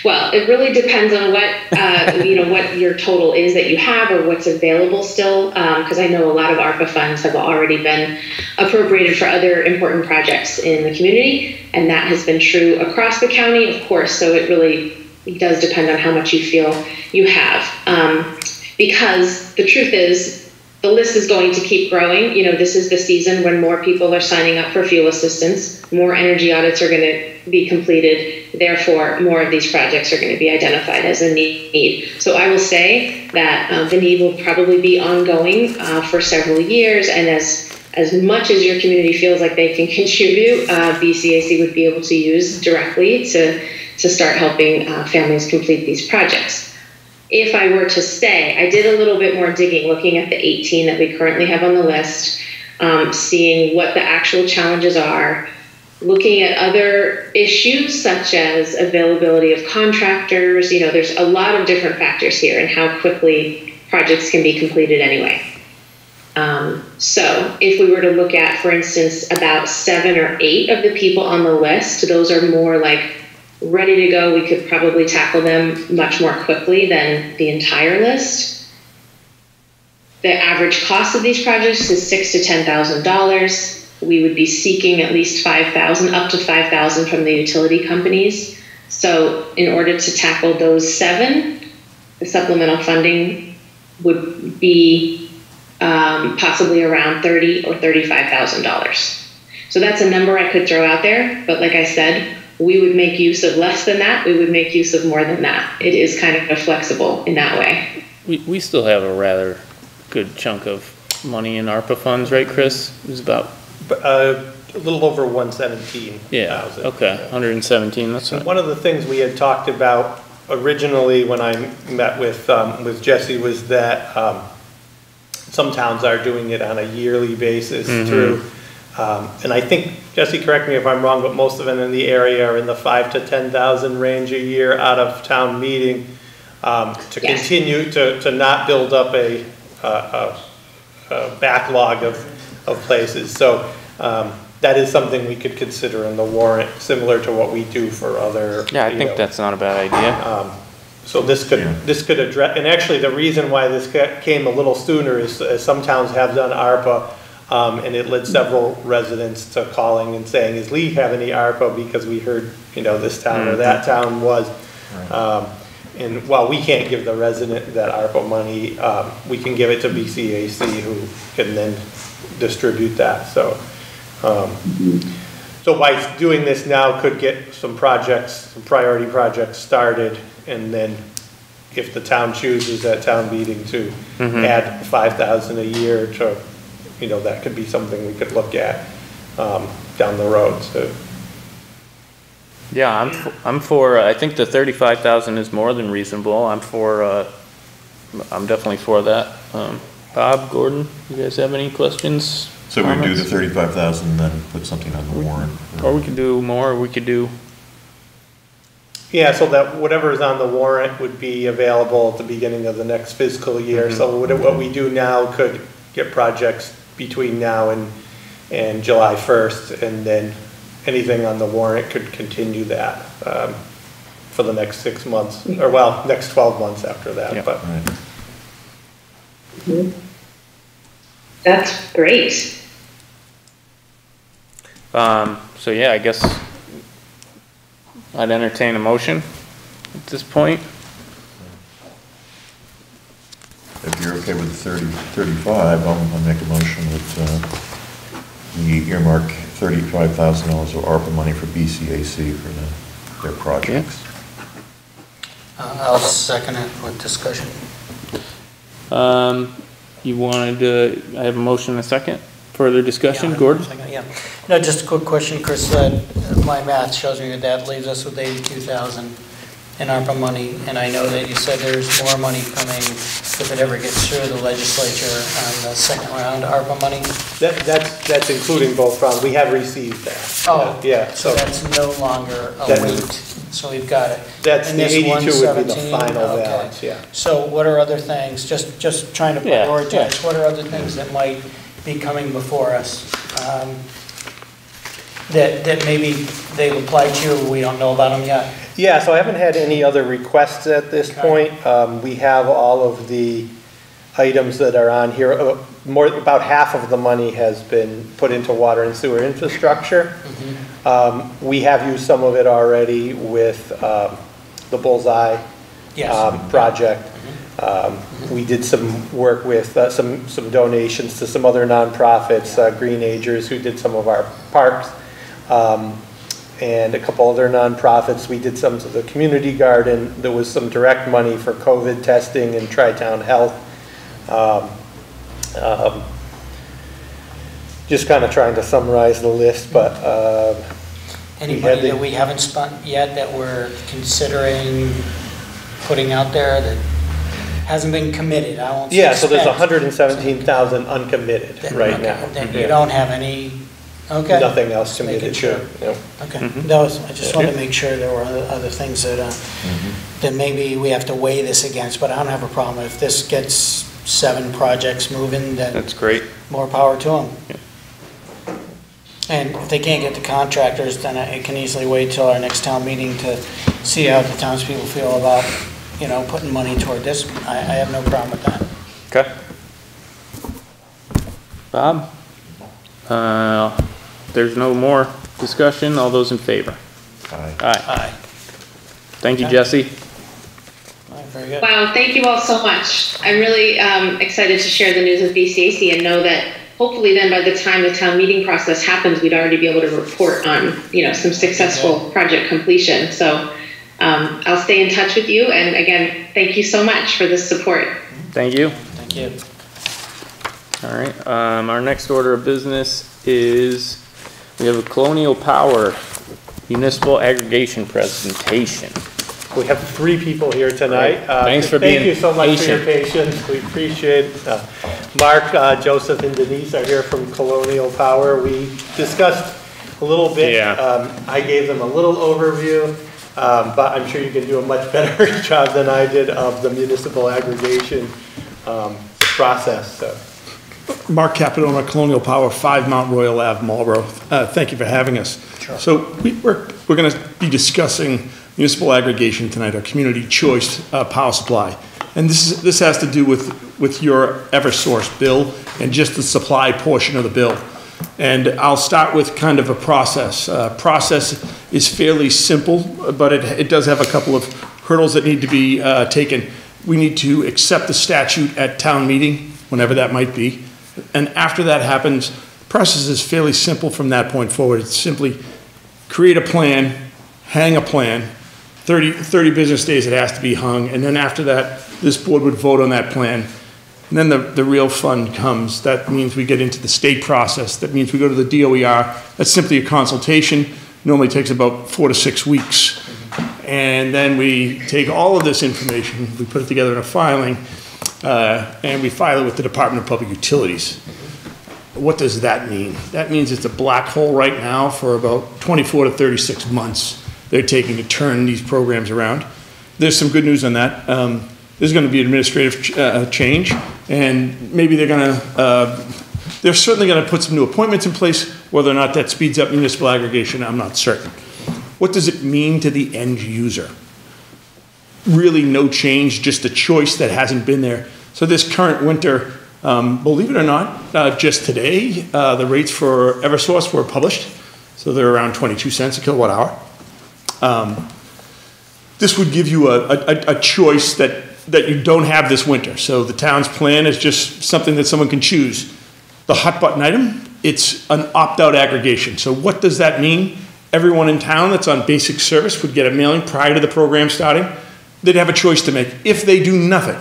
Well, it really depends on what, uh, you know, what your total is that you have or what's available still. Because I know a lot of ARPA funds have already been appropriated for other important projects in the community. And that has been true across the county, of course. So it really it does depend on how much you feel you have. Um, because the truth is, the list is going to keep growing. You know, this is the season when more people are signing up for fuel assistance, more energy audits are going to be completed. Therefore, more of these projects are going to be identified as a need. So I will say that uh, the need will probably be ongoing uh, for several years, and as as much as your community feels like they can contribute, uh, BCAC would be able to use directly to to start helping uh, families complete these projects if I were to stay, I did a little bit more digging, looking at the 18 that we currently have on the list, um, seeing what the actual challenges are, looking at other issues such as availability of contractors. You know, there's a lot of different factors here and how quickly projects can be completed anyway. Um, so, if we were to look at, for instance, about seven or eight of the people on the list, those are more like ready to go, we could probably tackle them much more quickly than the entire list. The average cost of these projects is six to ten thousand dollars. We would be seeking at least five thousand, up to five thousand from the utility companies. So, in order to tackle those seven, the supplemental funding would be um, possibly around thirty or thirty-five thousand dollars. So that's a number I could throw out there, but like I said, we would make use of less than that, we would make use of more than that. It is kind of flexible in that way. We, we still have a rather good chunk of money in ARPA funds, right, Chris? It was about, Uh, a little over one seventeen yeah, thousand. okay, hundred and seventeen, that's And what, one of the things we had talked about originally when I met with, um, with Jesse was that, um, some towns are doing it on a yearly basis through, um, and I think, Jesse, correct me if I'm wrong, but most of them in the area are in the five to ten thousand range a year out of town meeting, um, to Yes. continue to, to not build up a, a, a a backlog of, of places. So, um, that is something we could consider in the warrant, similar to what we do for other. yeah, I think know, that's not a bad idea. um, So this could, Yeah. this could address, and actually, the reason why this came a little sooner is, uh, some towns have done ARPA, um, and it led several residents to calling and saying, is Lee have any ARPA? Because we heard, you know, this town or that town was. Um, And while we can't give the resident that ARPA money, um, we can give it to BCAC, who can then distribute that, so. um, So by doing this now could get some projects, some priority projects started, and then if the town chooses at town meeting to add five thousand a year to, you know, that could be something we could look at, um, down the road, so. Yeah, I'm, f- I'm for, uh, I think the thirty-five thousand is more than reasonable, I'm for, uh, I'm definitely for that. Um, Bob, Gordon, you guys have any questions? So we do the comments? thirty-five thousand, then put something on the warrant. Or we could do more, or we could do, Yeah, so that whatever is on the warrant would be available at the beginning of the next fiscal year. So what, what we do now could get projects between now and, and July first, and then anything on the warrant could continue that, um, for the next six months, or well, next twelve months after Yeah. that, but. Right. That's great. um, so yeah, I guess I'd entertain a motion at this point. If you're okay with the 30, 35, I'll, I'll make a motion that, uh, we earmark $35,000 of ARPA money for BCAC for the, their projects. Uh, I'll second it with discussion. Um, you wanted to, I have a motion and a second. Further discussion, Gordon? Second, Yeah. No, just a quick question, Chris, uh, my math shows me that that leaves us with 82,000 in ARPA money, and I know that you said there's more money coming if it ever gets through the legislature on the second round ARPA money. That, that's, that's including both rounds. We have received that. Oh, Yeah, So so that's no longer a That- wait, so we've got it. that's, And the 82 would be the final okay. balance, yeah. So what are other things, just, just trying to Yeah, yeah. prioritize, what are other things that might be coming before us? um, That, that maybe they've applied to, you, we don't know about them yet? Yeah, so I haven't had any other requests at this point. Um, we have all of the items that are on here. Uh, More, about half of the money has been put into water and sewer infrastructure. Um, we have used some of it already with, um, the Bullseye Yes. um, project. Um, We did some work with, uh, some, some donations to some other nonprofits, uh, Greenagers, who did some of our parks, um, and a couple other nonprofits. We did some to the community garden. There was some direct money for COVID testing and Tri-Town Health. Um, um, Just kind of trying to summarize the list, but, uh, Any we money that we haven't spent yet that we're considering putting out there that hasn't been committed, I won't yeah, so there's hundred and seventeen thousand uncommitted That- right okay, now. That Yeah. you don't have any, okay. Nothing else Just making committed, sure. sure. Yep. Okay, those, I just wanted to make sure there were other, other things that, uh, Mm-hmm. that maybe we have to weigh this against, but I don't have a problem. If this gets seven projects moving, then That's great. more power to them. And if they can't get the contractors, then it can easily wait till our next town meeting to see how the townspeople feel about, you know, putting money toward this. I, I have no problem with that. Okay. Bob? Uh, there's no more discussion. All those in favor? Aye. Aye. Aye. Thank you, Jesse. All right, Very good. Wow, thank you all so much. I'm really um, excited to share the news with BCAC and know that hopefully then by the time the town meeting process happens, we'd already be able to report on, you know, some successful project completion. So um, I'll stay in touch with you. And again, thank you so much for this support. Thank you. Thank you. All right, um, our next order of business is, we have a Colonial Power Municipal Aggregation Presentation. We have three people here tonight. Uh, Thanks for being Thank you so much for your patience. We appreciate. Uh, Mark, uh, Joseph, and Denise are here from Colonial Power. We discussed a little bit. Yeah. Um, I gave them a little overview, um, but I'm sure you can do a much better job than I did of the municipal aggregation um, process, so. Mark Cappadona, Colonial Power, 5 Mount Royal Ave, Marlboro. Uh, Thank you for having us. So we- we're, we're going to be discussing municipal aggregation tonight, our community choice uh, power supply. And this is, this has to do with, with your Eversource bill and just the supply portion of the bill. And I'll start with kind of a process. Uh, Process is fairly simple, but it, it does have a couple of hurdles that need to be uh, taken. We need to accept the statute at town meeting, whenever that might be. And after that happens, the process is fairly simple from that point forward. It's simply create a plan, hang a plan, 30, 30 business days it has to be hung, and then after that, this board would vote on that plan. And then the, the real fun comes. That means we get into the state process. That means we go to the DOER. That's simply a consultation, normally takes about four to six weeks. And then we take all of this information, we put it together in a filing, uh, and we file it with the Department of Public Utilities. What does that mean? That means it's a black hole right now for about 24 to 36 months. They're taking to turn these programs around. There's some good news on that. Um, There's going to be administrative ch- uh, change, and maybe they're going to, they're certainly going to put some new appointments in place. Whether or not that speeds up municipal aggregation, I'm not certain. What does it mean to the end user? Really no change, just a choice that hasn't been there. So this current winter, um, believe it or not, uh, just today, uh, the rates for Eversource were published. So they're around 22 cents a kilowatt hour. Um, This would give you a, a, a choice that, that you don't have this winter. So the town's plan is just something that someone can choose. The hot button item, it's an opt-out aggregation. So what does that mean? Everyone in town that's on basic service would get a mailing prior to the program starting. They'd have a choice to make. If they do nothing,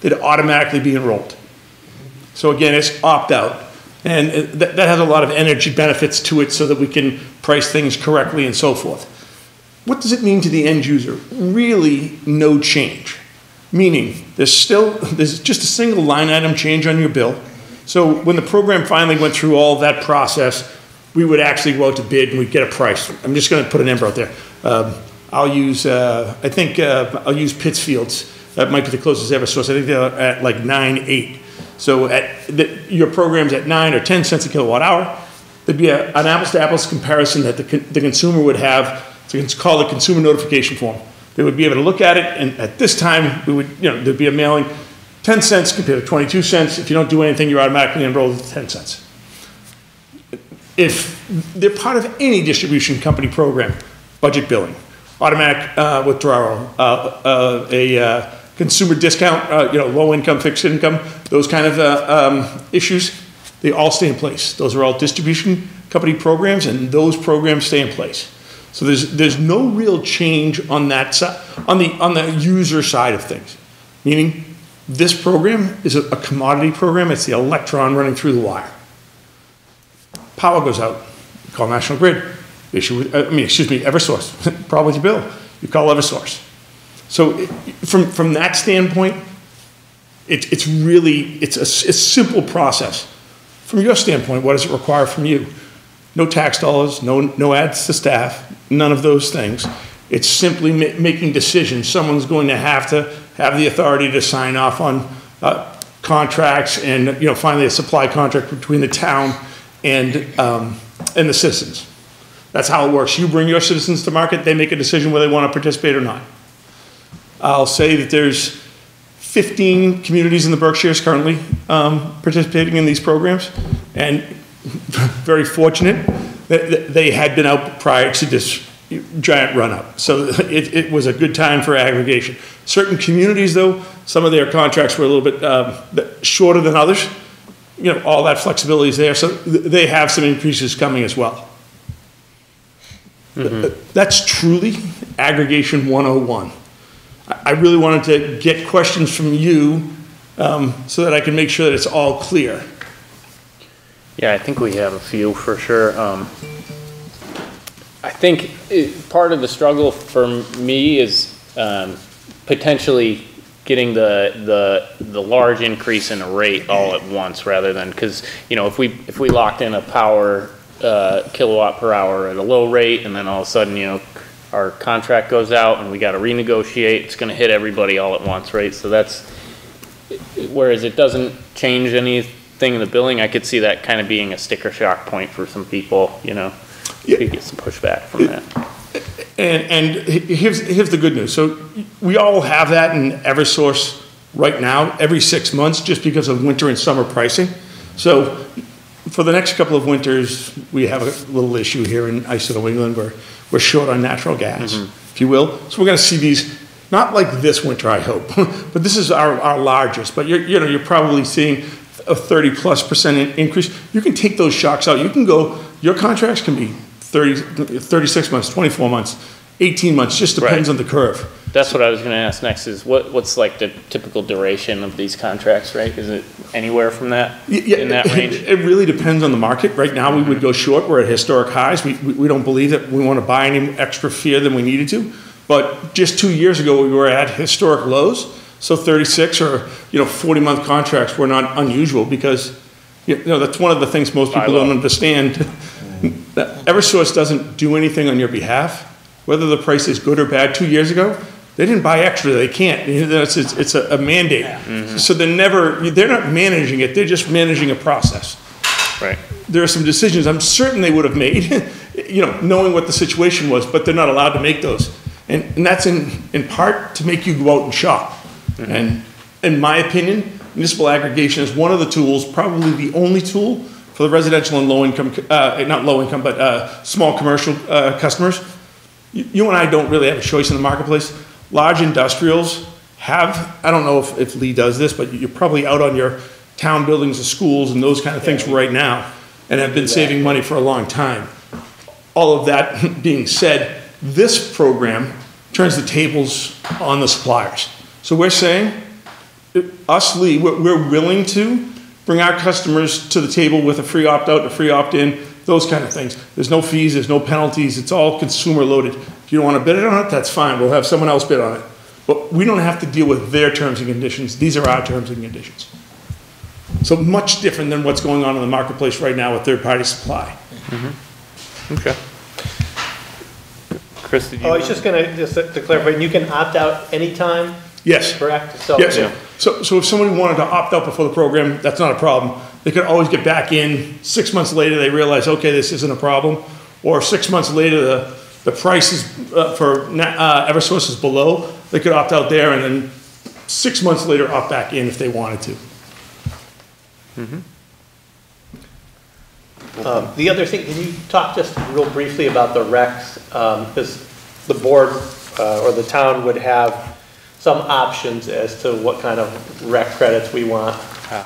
they'd automatically be enrolled. So again, it's opt-out. And it- that, that has a lot of energy benefits to it so that we can price things correctly and so forth. What does it mean to the end user? Really, no change. Meaning, there's still, there's just a single line item change on your bill. So when the program finally went through all that process, we would actually go out to bid and we'd get a price. I'm just gonna put a number out there. Um, I'll use, uh, I think, uh, I'll use Pittsfield's. That might be the closest ever source. I think they're at like nine, eight. So at, the, your program's at nine or 10 cents a kilowatt hour. There'd be a, an apples to apples comparison that the, the consumer would have, it's called a consumer notification form. They would be able to look at it, and at this time, we would, you know, there'd be a mailing, 10 cents compared to 22 cents. If you don't do anything, you're automatically enrolled at 10 cents. If they're part of any distribution company program, budget billing, automatic uh, withdrawal, uh, uh, a uh, consumer discount, uh, you know, low income, fixed income, those kind of um, issues, they all stay in place. Those are all distribution company programs, and those programs stay in place. So there's, there's no real change on that side, on the, on the user side of things. Meaning, this program is a a commodity program, it's the electron running through the wire. Power goes out, call National Grid, issue, with- uh, I mean, excuse me, Eversource, problem with your bill, you call Eversource. So from, from that standpoint, it, it's really, it's a, a simple process. From your standpoint, what does it require from you? No tax dollars, no, no ads to staff, none of those things. It's simply ma- making decisions. Someone's going to have to have the authority to sign off on uh, contracts and, you know, finally a supply contract between the town and, um, and the citizens. That's how it works. You bring your citizens to market, they make a decision whether they want to participate or not. I'll say that there's 15 communities in the Berkshires currently um, participating in these programs, and very fortunate that they had been out prior to this giant run-up. So it, it was a good time for aggregation. Certain communities, though, some of their contracts were a little bit um, shorter than others. You know, all that flexibility is there, so they have some increases coming as well. That's truly aggregation 101. I I really wanted to get questions from you um, so that I can make sure that it's all clear. Yeah, I think we have a few for sure. Um, I think it, part of the struggle for me is um, potentially getting the, the, the large increase in a rate all at once rather than, because, you know, if we, if we locked in a power uh, kilowatt per hour at a low rate and then all of a sudden, you know, our contract goes out and we got to renegotiate, it's going to hit everybody all at once, right? So that's, whereas it doesn't change anything in the billing, I could see that kind of being a sticker shock point for some people, you know? Yeah. Could get some pushback from that. And, and here's, here's the good news. So we all have that in Eversource right now, every six months, just because of winter and summer pricing. So for the next couple of winters, we have a little issue here in ISO New England where we're short on natural gas, mm-hmm. if you will. So we're gonna see these, not like this winter, I hope, but this is our, our largest. But you're, you know, you're probably seeing a thirty plus percent increase. You can take those shocks out. You can go, your contracts can be 30, 36 months, twenty-four months, eighteen months, just depends Right. on the curve. That's what I was gonna ask next is what, what's like the typical duration of these contracts, right? Is it anywhere from that, yeah, in that range? It really depends on the market. Right now, we would go short. We're at historic highs. We, we we don't believe that we want to buy any extra fear than we needed to. But just two years ago, we were at historic lows. So 36 or, you know, 40-month contracts were not unusual because, you know, that's one of the things most people don't understand. That Eversource doesn't do anything on your behalf, whether the price is good or bad. Two years ago, they didn't buy extra. They can't. It's, it's it's a a mandate. So they're never, they're not managing it. They're just managing a process Right. there are some decisions I'm certain they would have made, you know, knowing what the situation was, but they're not allowed to make those. And, and that's in, in part to make you go out and shop. And in my opinion, municipal aggregation is one of the tools, probably the only tool for the residential and low income, uh, not low income, but, uh, small commercial, uh, customers you and I don't really have a choice in the marketplace. Large industrials have, I don't know if, if Lee does this, but you're probably out on your town buildings and schools and those kind of things right now, and have been saving money for a long time. All of that being said, this program turns the tables on the suppliers. So we're saying, uh, us, Lee, we're, we're willing to bring our customers to the table with a free opt-out, a free opt-in, those kind of things. There's no fees, there's no penalties, it's all consumer loaded. If you don't want to bid on it, that's fine, we'll have someone else bid on it. But we don't have to deal with their terms and conditions, these are our terms and conditions. So much different than what's going on in the marketplace right now with third-party supply. Mm-hmm. Okay. Chris, did you? Oh, I was just gonna, just to clarify, you can opt out anytime, Yes. correct? So- Yes, so, so if somebody wanted to opt out before the program, that's not a problem. They could always get back in, six months later, they realize, okay, this isn't a problem. Or six months later, the, the price is, uh, for, na- uh, Eversource is below, they could opt out there and then six months later opt back in if they wanted to. Um, The other thing, can you talk just real briefly about the recs? Because the board uh, or the town would have some options as to what kind of rec credits we want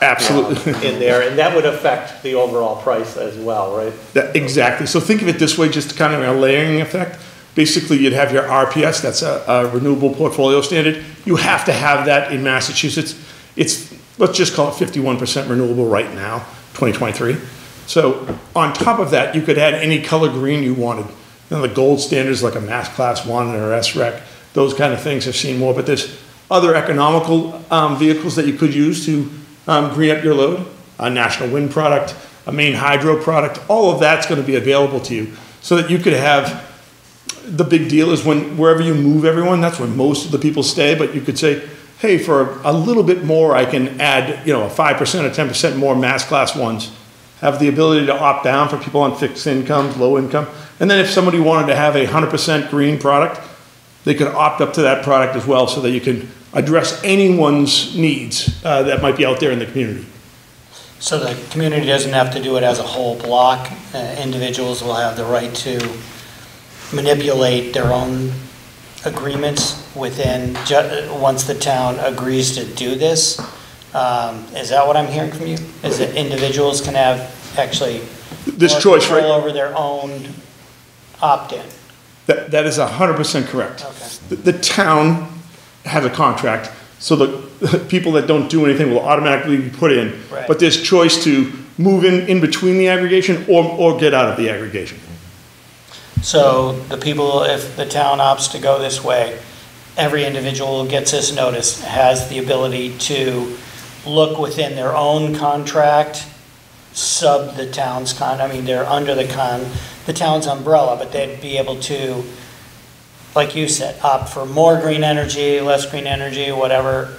Absolutely. in there, and that would affect the overall price as well, right? That, exactly. So think of it this way, just kind of a layering effect. Basically, you'd have your RPS, that's a, a renewable portfolio standard. You have to have that in Massachusetts. It's, let's just call it fifty-one percent renewable right now, twenty twenty-three. So on top of that, you could add any color green you wanted. You know, the gold standards like a Mass Class One or SREC, those kind of things have seen more, but there's other economical, um, vehicles that you could use to, um, green up your load. A National Wind product, a Maine Hydro product, all of that's gonna be available to you. So that you could have, the big deal is when, wherever you move everyone, that's where most of the people stay, but you could say, hey, for a little bit more, I can add, you know, a five percent or ten percent more mass class ones. Have the ability to opt down for people on fixed incomes, low income. And then if somebody wanted to have a hundred percent green product, they could opt up to that product as well, so that you can address anyone's needs, uh, that might be out there in the community. So the community doesn't have to do it as a whole block. Uh, Individuals will have the right to manipulate their own agreements within, uh, once the town agrees to do this. Um, Is that what I'm hearing from you? Is that individuals can have actually This choice, right? over their own opt-in? That, that is hundred percent correct. Okay. The, the town has a contract, so the people that don't do anything will automatically be put in. Right. But there's choice to move in, in between the aggregation or, or get out of the aggregation. So the people, if the town opts to go this way, every individual who gets this notice has the ability to look within their own contract, sub the town's con, I mean, they're under the con, the town's umbrella, but they'd be able to, like you said, opt for more green energy, less green energy, whatever,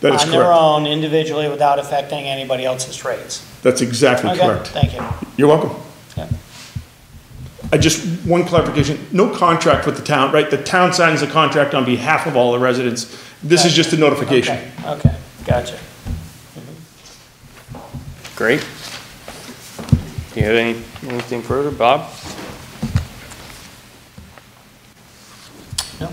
That is on their correct. own individually without affecting anybody else's rates. That's exactly Okay, correct. thank you. You're welcome. Yeah. I just, one clarification, no contract with the town, right? The town signs the contract on behalf of all the residents. This is just a notification. Okay, okay, gotcha. Mm-hmm. Great. Do you have any, anything further, Bob? No.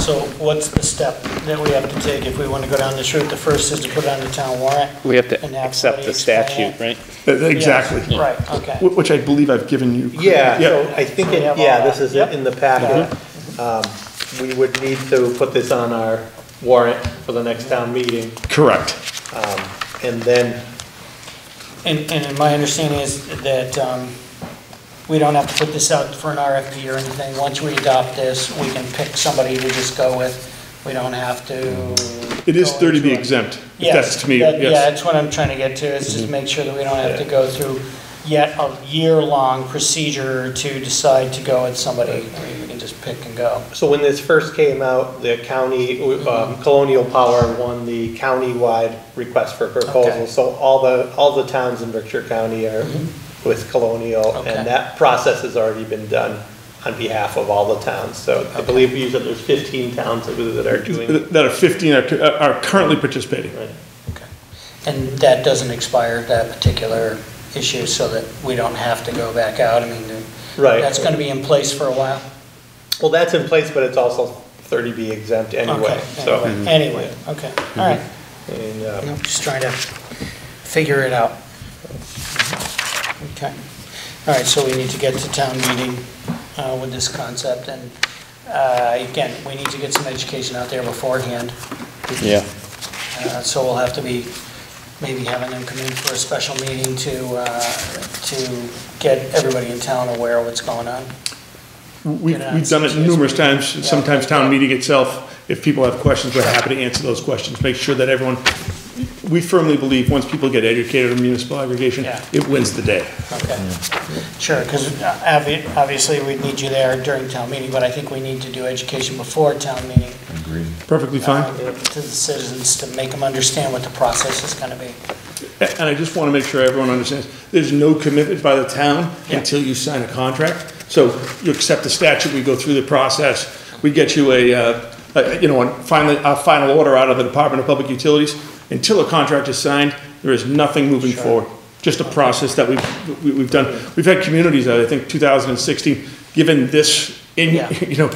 So what's the step that we have to take if we want to go down this route? The first is to put it on the town warrant? We have to And have accept somebody the explain statute, it? right? Exactly. Yes, Right, okay. Wh- Which I believe I've given you. Yeah, Yeah. so I think, We it- all yeah, this that. is Yep. in the packet. Um, We would need to put this on our warrant for the next town meeting. Correct. Um, And then, And, and my understanding is that um, we don't have to put this out for an RFP or anything. Once we adopt this, we can pick somebody to just go with. We don't have to. It is go 30B into a- exempt. if Yes, That's to me, that- Yeah, yes. that's what I'm trying to get to, is just make sure that we don't have to go through yet a year-long procedure to decide to go with somebody. I mean, we can just pick and go. so when this first came out, the county, um, Colonial Power won the county-wide request for Okay. proposal. So all the, all the towns in Berkshire County are with Colonial, Okay. and that process has already been done on behalf of all the towns. So I believe you said there's 15 towns that are doing, That are 15 are are currently participating. right? Okay. And that doesn't expire, that particular issue, so that we don't have to go back out? I mean, Right. that's going to be in place for a while? Well, that's in place, but it's also thirty B exempt anyway, Okay, so. anyway, anyway, okay, all right. And, uh, I'm just trying to figure it out. Okay. All right, so we need to get to town meeting uh, with this concept, and uh, again, we need to get some education out there beforehand. Yeah. Uh, So we'll have to be maybe having them come in for a special meeting to, uh, to get everybody in town aware of what's going on. We've, Get it we've done it numerous times, Yeah. sometimes town meeting itself, if people have questions, we're happy to answer those questions, make sure that everyone, we firmly believe, once people get educated on municipal aggregation, Yeah. it wins the day. Okay, sure, because obviously we need you there during town meeting, but I think we need to do education before town meeting Agreed. Perfectly uh, fine. to the citizens to make them understand what the process is going to be. And I just want to make sure everyone understands, there's no commitment by the town Yeah. until you sign a contract. So you accept the statute, we go through the process, we get you a, uh, a- you know, a final, a final order out of the Department of Public Utilities. Until a contract is signed, there is nothing moving Sure. forward. Just a process that we've, we- we've done. We've had communities, that I think 2016, given this, in, Yeah. you know,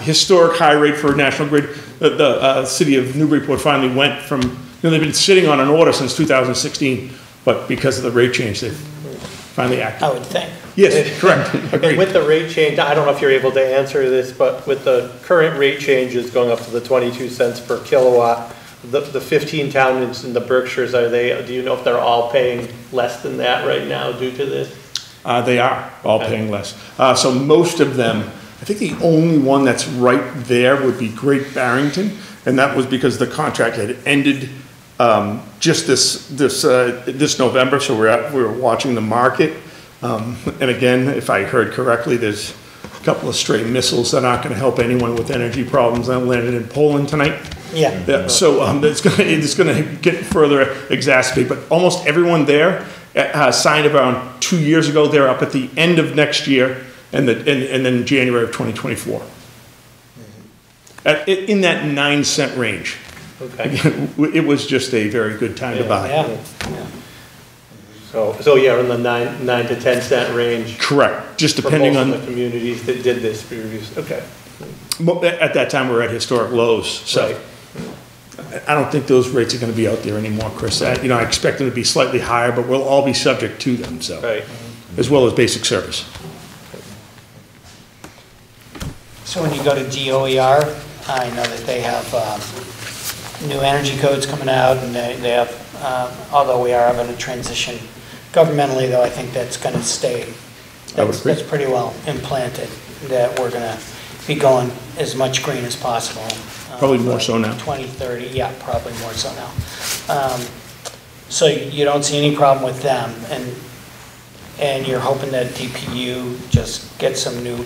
historic high rate for National Grid, the, the uh, city of Newburyport finally went from, you know, they've been sitting on an order since 2016, but because of the rate change, they finally acted. I would think. Yes, correct, agreed. with the rate change, I don't know if you're able to answer this, but with the current rate changes going up to the twenty-two cents per kilowatt, the, the fifteen towns in the Berkshires, are they, do you know if they're all paying less than that right now due to this? Uh, they are all paying less. Uh, so most of them, I think the only one that's right there would be Great Barrington, and that was because the contract had ended, um, just this, this, uh, this November, so we're at, we we're watching the market. Um, and again, if I heard correctly, there's a couple of stray missiles that aren't gonna help anyone with energy problems that landed in Poland tonight. Yeah, Yeah, so um, it's gonna, it's gonna get further exacerbated, but almost everyone there uh, signed around two years ago, they're up at the end of next year and the, and, and then January of 2024. At, in that nine cent range. Okay, Again, it was just a very good time to buy. yeah, so, so yeah, in the nine, nine to ten cent range Correct, just for depending most on, of the communities that did this previous, okay. mo- at that time, we we're at historic lows, so. Right. I don't think those rates are gonna be out there anymore, Chris. I- You know, I expect them to be slightly higher, but we'll all be subject to them, so. Right, As well as basic service. so when you go to DOER, I know that they have um, new energy codes coming out, and they they have, um, although we are having a transition governmentally, though, I think that's going to stay. I would That's- agree. That's pretty well implanted, that we're going to be going as much green as possible. uh, Probably more so now. 2030, yeah, probably more so now. Um, So you don't see any problem with them, and, and you're hoping that DPU just gets some new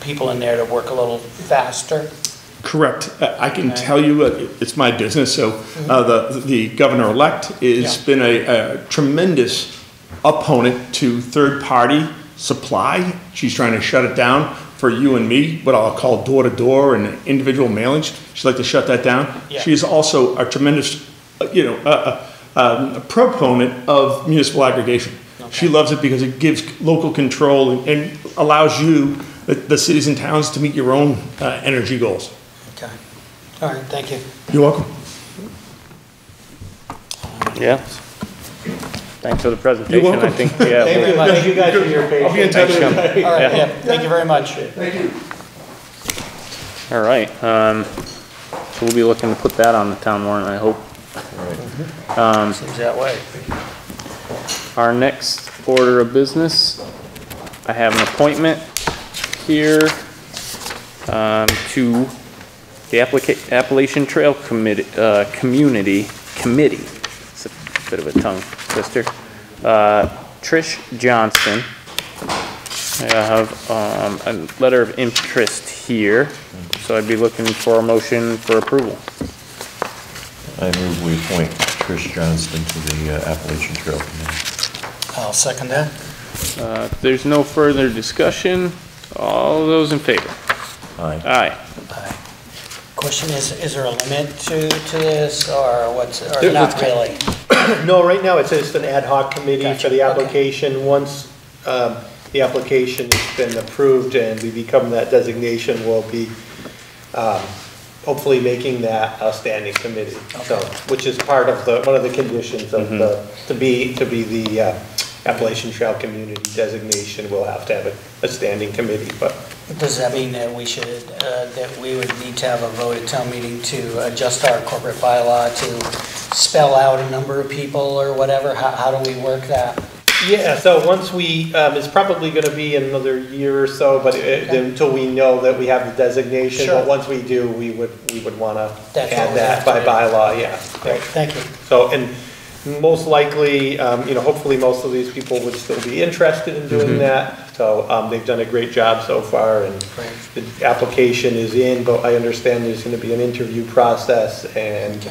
people in there to work a little faster? Correct. Uh, I can tell you, uh, it's my business, so uh, the the governor-elect has Yeah. been a a tremendous opponent to third-party supply. She's trying to shut it down for you and me, what I'll call door-to-door and individual mailings. She'd like to shut that down. Yeah. She is also a tremendous, uh, you know, uh, uh, um, a proponent of municipal aggregation. She loves it because it gives local control and- and allows you, the- the cities and towns, to meet your own uh, energy goals. Okay, all right, thank you. You're welcome. Yeah. Thanks for the presentation. I welcome. think, yeah. Thank you. thank you guys for your patience. I'll be in touch. Thanks, Sean. All right, Yeah. yeah, thank you very much. Thank you. All right, um, so we'll be looking to put that on the town warrant, I hope. Seems that way. Our next order of business, I have an appointment here, um, to the applica- Appalachian Trail Committee, uh, Community Committee. It's a bit of a tongue twister. Uh, Trish Johnston. I have, um, a letter of interest here, so I'd be looking for a motion for approval. I move we appoint Trish Johnston to the uh, Appalachian Trail Committee. I'll second that. Uh, if there's no further discussion, all those in favor? Aye. Aye. Aye. Question is, is there a limit to, to this, or what's, or There's not a- really? No, right now it's just an ad hoc committee Gotcha, for the okay. application. Once, um, the application has been approved and we become that designation, we'll be um, hopefully making that a standing committee. So, which is part of the, one of the conditions of the, to be, to be the uh, Appalachian Trail Community designation, we'll have to have a, a standing committee, but Does that mean that we should, uh, that we would need to have a vote at town meeting to adjust our corporate bylaw to spell out a number of people or whatever? How, how do we work that? Yeah, so once we, um, it's probably gonna be another year or so, but it- Okay. until we know that we have the designation. Sure. But once we do, we would, we would wanna add that have by to bylaw, yeah. Great, thank you. So, and most likely, um, you know, hopefully most of these people would still be interested in doing that. So, um, they've done a great job so far and Great. the application is in, but I understand there's gonna be an interview process and,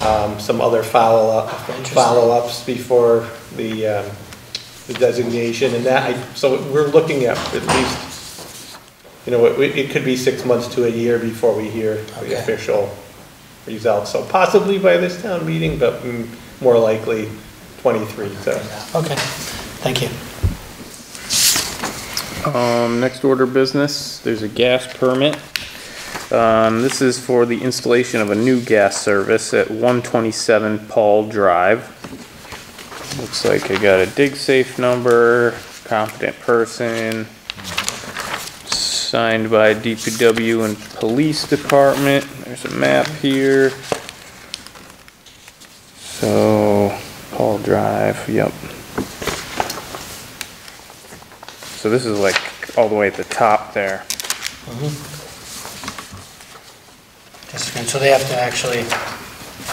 um, some other follow-up, Interesting. follow-ups before the, um, the designation and that, I, so we're looking at at least, you know, it, it could be six months to a year before we hear Okay. the official results. So possibly by this town meeting, but mm, more likely twenty-three, so. Okay, thank you. Um, next order of business, there's a gas permit. Um, this is for the installation of a new gas service at one twenty-seven Paul Drive. Looks like I got a dig safe number, competent person, signed by DPW and Police Department. There's a map here. So, Paul Drive, yep. So this is like all the way at the top there. Just- And so they have to actually,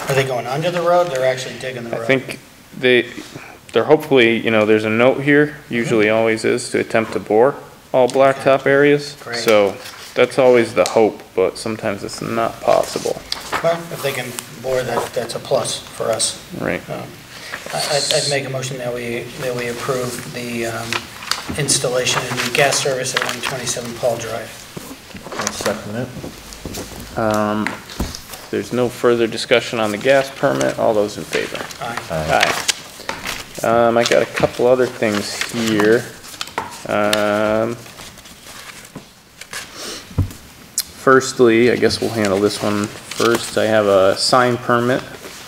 are they going under the road? They're actually digging the road? I road? think they, they're hopefully, you know, there's a note here, usually always is, to attempt to bore all blacktop areas. Great. So that's always the hope, but sometimes it's not possible, Well, if they can bore that, that's a plus for us. right? Um, I- I'd, I'd make a motion that we, that we approve the um, installation and new gas service at 127 Paul Drive. I'll second it. Um, if there's no further discussion on the gas permit, all those in favor? Aye. Aye. Um, I got a couple other things here. Um, firstly, I guess we'll handle this one first. I have a sign permit.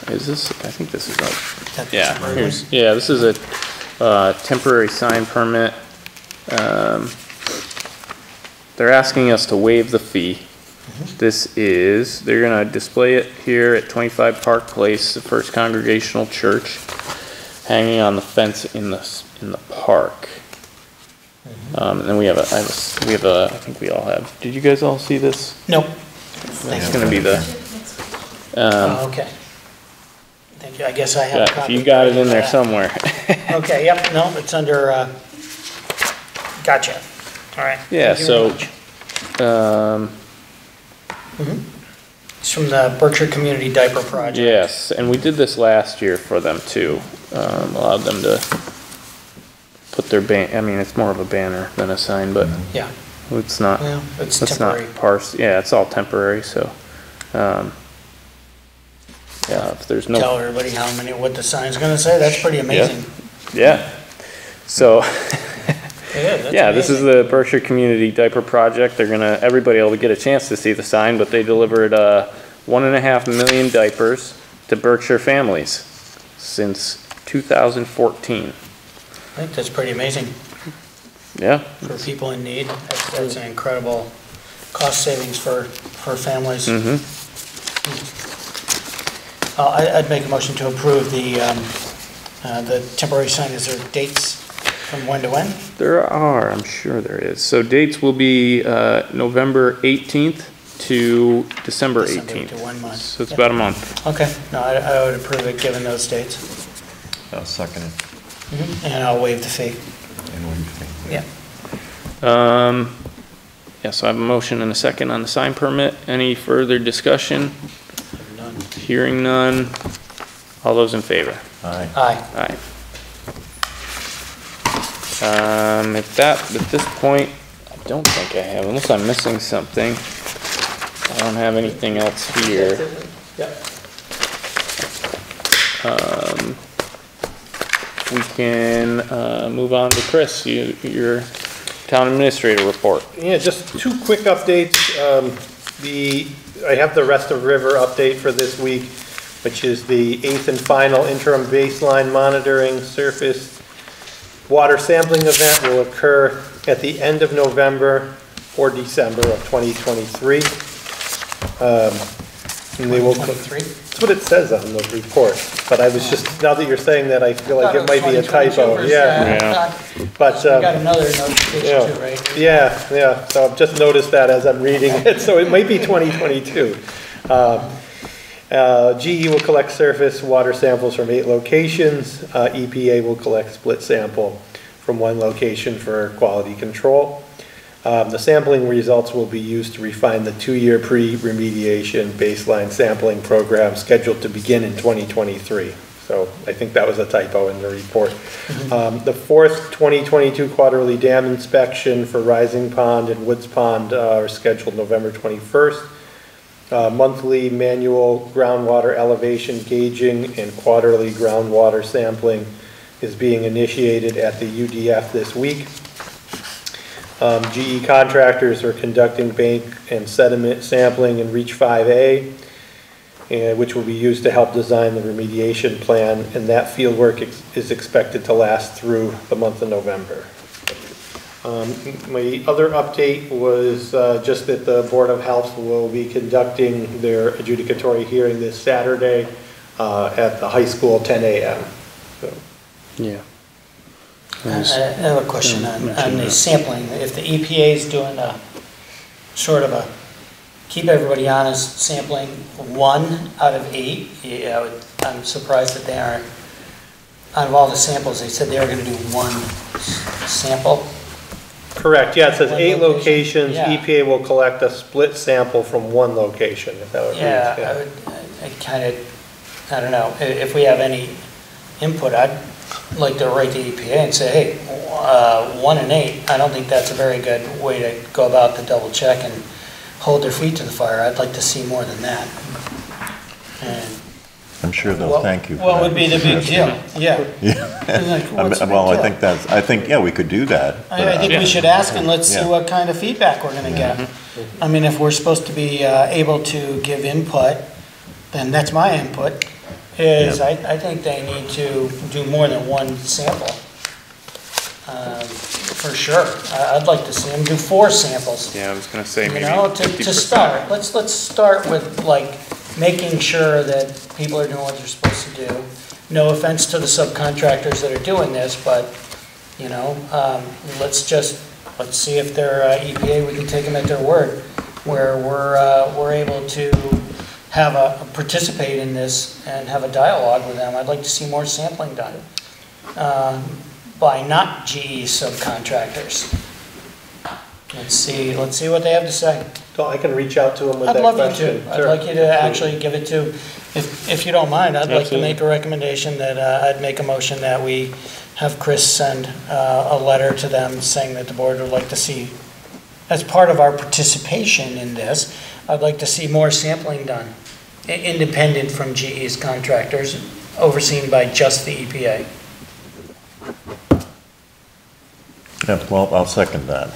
Is this, I think this is a, That's yeah, temporary. here's, yeah, this is a, uh, temporary sign permit. Um, they're asking us to waive the fee. This is, they're gonna display it here at twenty-five Park Place, the First Congregational Church, hanging on the fence in the, s- in the park. Um, and then we have a, I have a s we have a, I think we all have, did you guys all see this? Nope. It's gonna be the, um, Oh, Okay. Thank you. I guess I have a yeah, copy. you got it in there that. somewhere. Okay, yep, no, it's under, uh, gotcha. All right. Yeah, Thank you very so- much. Um, It's from the Berkshire Community Diaper Project. yes, and we did this last year for them too. Um, allowed them to put their ban, I mean, it's more of a banner than a sign, but Yeah, it's not. well, it's It's not temporary. parse, yeah, it's all temporary, so, um, yeah, if there's no. Tell everybody how many, what the sign's gonna say, that's pretty amazing. Yeah, so, Yeah, yeah, this is the Berkshire Community Diaper Project, they're gonna, everybody will get a chance to see the sign, but they delivered, uh, one and a half million diapers to Berkshire families since two thousand fourteen, I think that's pretty amazing yeah. for people in need. That's, that's an incredible cost savings for, for families. Mm-hmm, Uh, I, I'd make a motion to approve the, um, uh, the temporary sign. Is there dates from when to when? there are, I'm sure there is, so dates will be, uh, November eighteenth to December December eighteenth. To one month. So it's about a month. Okay, no, I, I would approve it, given those dates. I'll second it. And I'll waive the fee. And what do you think? Yeah. Um, yeah, so I have a motion and a second on the sign permit. Any further discussion? None. Hearing none. All those in favor? Aye. Aye. Aye. Um, at that, at this point, I don't think I have, unless I'm missing something. I don't have anything else here. Yep. Um, we can, uh, move on to Chris, you, your town administrator report. Yeah, just two quick updates. Um, The, I have the rest of River update for this week, which is the eighth and final interim baseline monitoring surface water sampling event will occur at the end of November or December of 2023. Um, And they will, that's 23? what it says on the report, but I was just, now that you're saying that, I feel like it might be a Thought it was typo, 2022 yeah. Yeah. But, We um, got another notification yeah. too, right? Yeah, yeah, so I've just noticed that as I'm reading it, so it might be 2022. Um, uh, GE will collect surface water samples from eight locations. Uh, EPA will collect split sample from one location for quality control. Um, The sampling results will be used to refine the two-year pre-remediation baseline sampling program scheduled to begin in 2023. So I think that was a typo in the report. Um, The fourth 2022 quarterly dam inspection for Rising Pond and Woods Pond uh, are scheduled November 21st. Uh, Monthly manual groundwater elevation gauging and quarterly groundwater sampling is being initiated at the UDF this week. Um, GE contractors are conducting bank and sediment sampling in Reach 5A, and which will be used to help design the remediation plan, and that fieldwork ex- is expected to last through the month of November. Um, My other update was uh, just that the Board of Health will be conducting their adjudicatory hearing this Saturday uh, at the high school, 10 a.m. So, Yeah. I I have a question on, on the sampling. If the EPA is doing a, sort of a, keep everybody honest, sampling one out of eight, yeah, I would- I'm surprised that they aren't, out of all the samples, they said they were gonna do one sample. Correct, yeah, it says One eight location, locations, yeah. EPA will collect a split sample from one location, if that would be. Yeah, I would, I kind of, I don't know, i- if we have any input, I'd like to write to EPA and say, hey, uh, one and eight, I don't think that's a very good way to go about the double check and hold their feet to the fire. I'd like to see more than that. And I'm sure they'll what- thank you for What that, would be the big deal? Chesky. Yeah. Yeah. Like, I what's the mean, big Well, I deal? think that's, I think, yeah, we could do that. but, I I think we should ask and let's see Yeah. what kind of feedback we're gonna get. I mean, if we're supposed to be uh, able to give input, then that's my input, is I, I think they need to do more than one sample. Um, For sure. I- I'd like to see them do four samples. Yeah, I was gonna say You maybe know, to, fifty to percent. start, let's, let's start with like making sure that people are doing what they're supposed to do. No offense to the subcontractors that are doing this, but, you know, um, let's just, let's see if they're uh, EPA, we can take them at their word, where we're, uh, we're able to have a, participate in this and have a dialogue with them. I'd like to see more sampling done, um, by not GE subcontractors. Let's see, let's see what they have to say. So I can reach out to them with I'd that love you question. to. I'd Sure. like you to actually give it to, if, if you don't mind, I'd like to Absolutely. make a recommendation that, uh, I'd make a motion that we have Chris send, uh, a letter to them saying that the board would like to see, as part of our participation in this, I'd like to see more sampling done, i- independent from GE's contractors, overseen by just the E EPA. Yeah, well, I'll second that.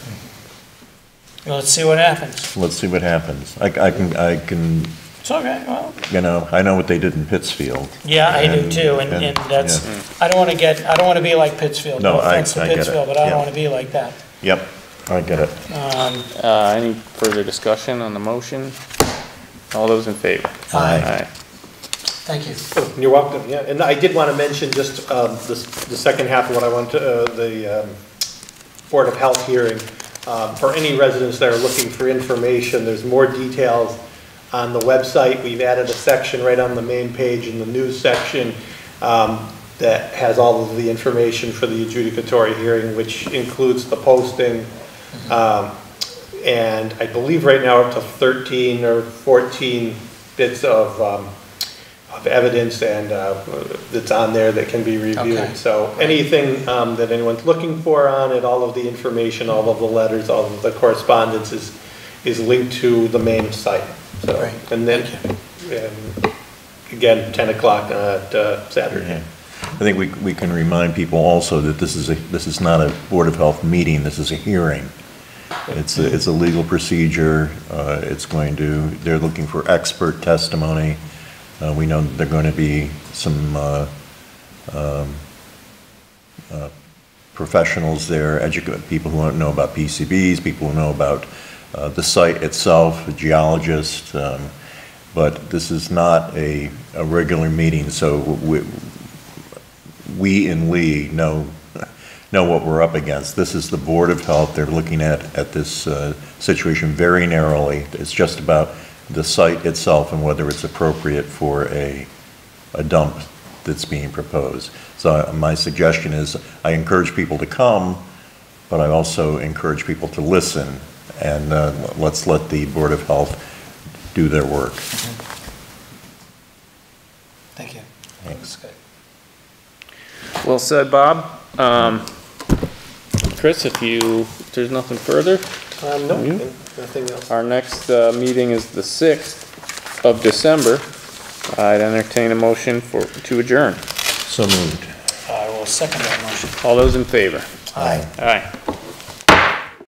Let's see what happens. Let's see what happens. I, I can, I can, It's okay, well, you know, I know what they did in Pittsfield. yeah, I do And- too, and, and- and that's. I don't wanna get, I don't wanna be like Pittsfield, no No, I- offense to I get it, Pittsfield, but I yeah. don't wanna be like that. Yep, I get it. Um, Uh, any further discussion on the motion? All those in favor? Aye. Thank you. You're welcome, yeah, and I did want to mention just um, this- the second half of what I want to, uh, the um, Board of Health hearing. Um, For any residents that are looking for information, there's more details on the website. We've added a section right on the main page in the news section um, that has all of the information for the adjudicatory hearing, which includes the posting. um, And I believe right now up to 13 or 14 bits of um, of evidence and uh, that's on there that can be Okay. reviewed. So anything um, that anyone's looking for on it, all of the information, all of the letters, all of the correspondence is, is linked to the main site. So, Great. and then, and again, 10 o'clock at uh, Saturday. I think we, we can remind people also that this is a, this is not a Board of Health meeting, this is a hearing. It's a, it's a legal procedure, uh, it's going to, they're looking for expert testimony. Uh, we know there are going to be some, uh, um, uh, professionals there, people who don't know about PCBs, people who know about, the site itself, a geologist, um, but this is not a, a regular meeting, so we, we in Lee know, know what we're up against. This is the Board of Health, they're looking at, at this uh, situation very narrowly. It's just about the site itself and whether it's appropriate for a, a dump that's being proposed. So uh, my suggestion is, I encourage people to come, but I also encourage people to listen, and uh, let's let the Board of Health do their work. Thank you. Thanks. That's good. Well said, Bob. Um, Chris, if you, if there's nothing further, Um, no. Nothing else. our next, uh, meeting is the sixth of December. I'd entertain a motion for, to adjourn. So moved. I will second that motion. All those in favor? Aye. Aye.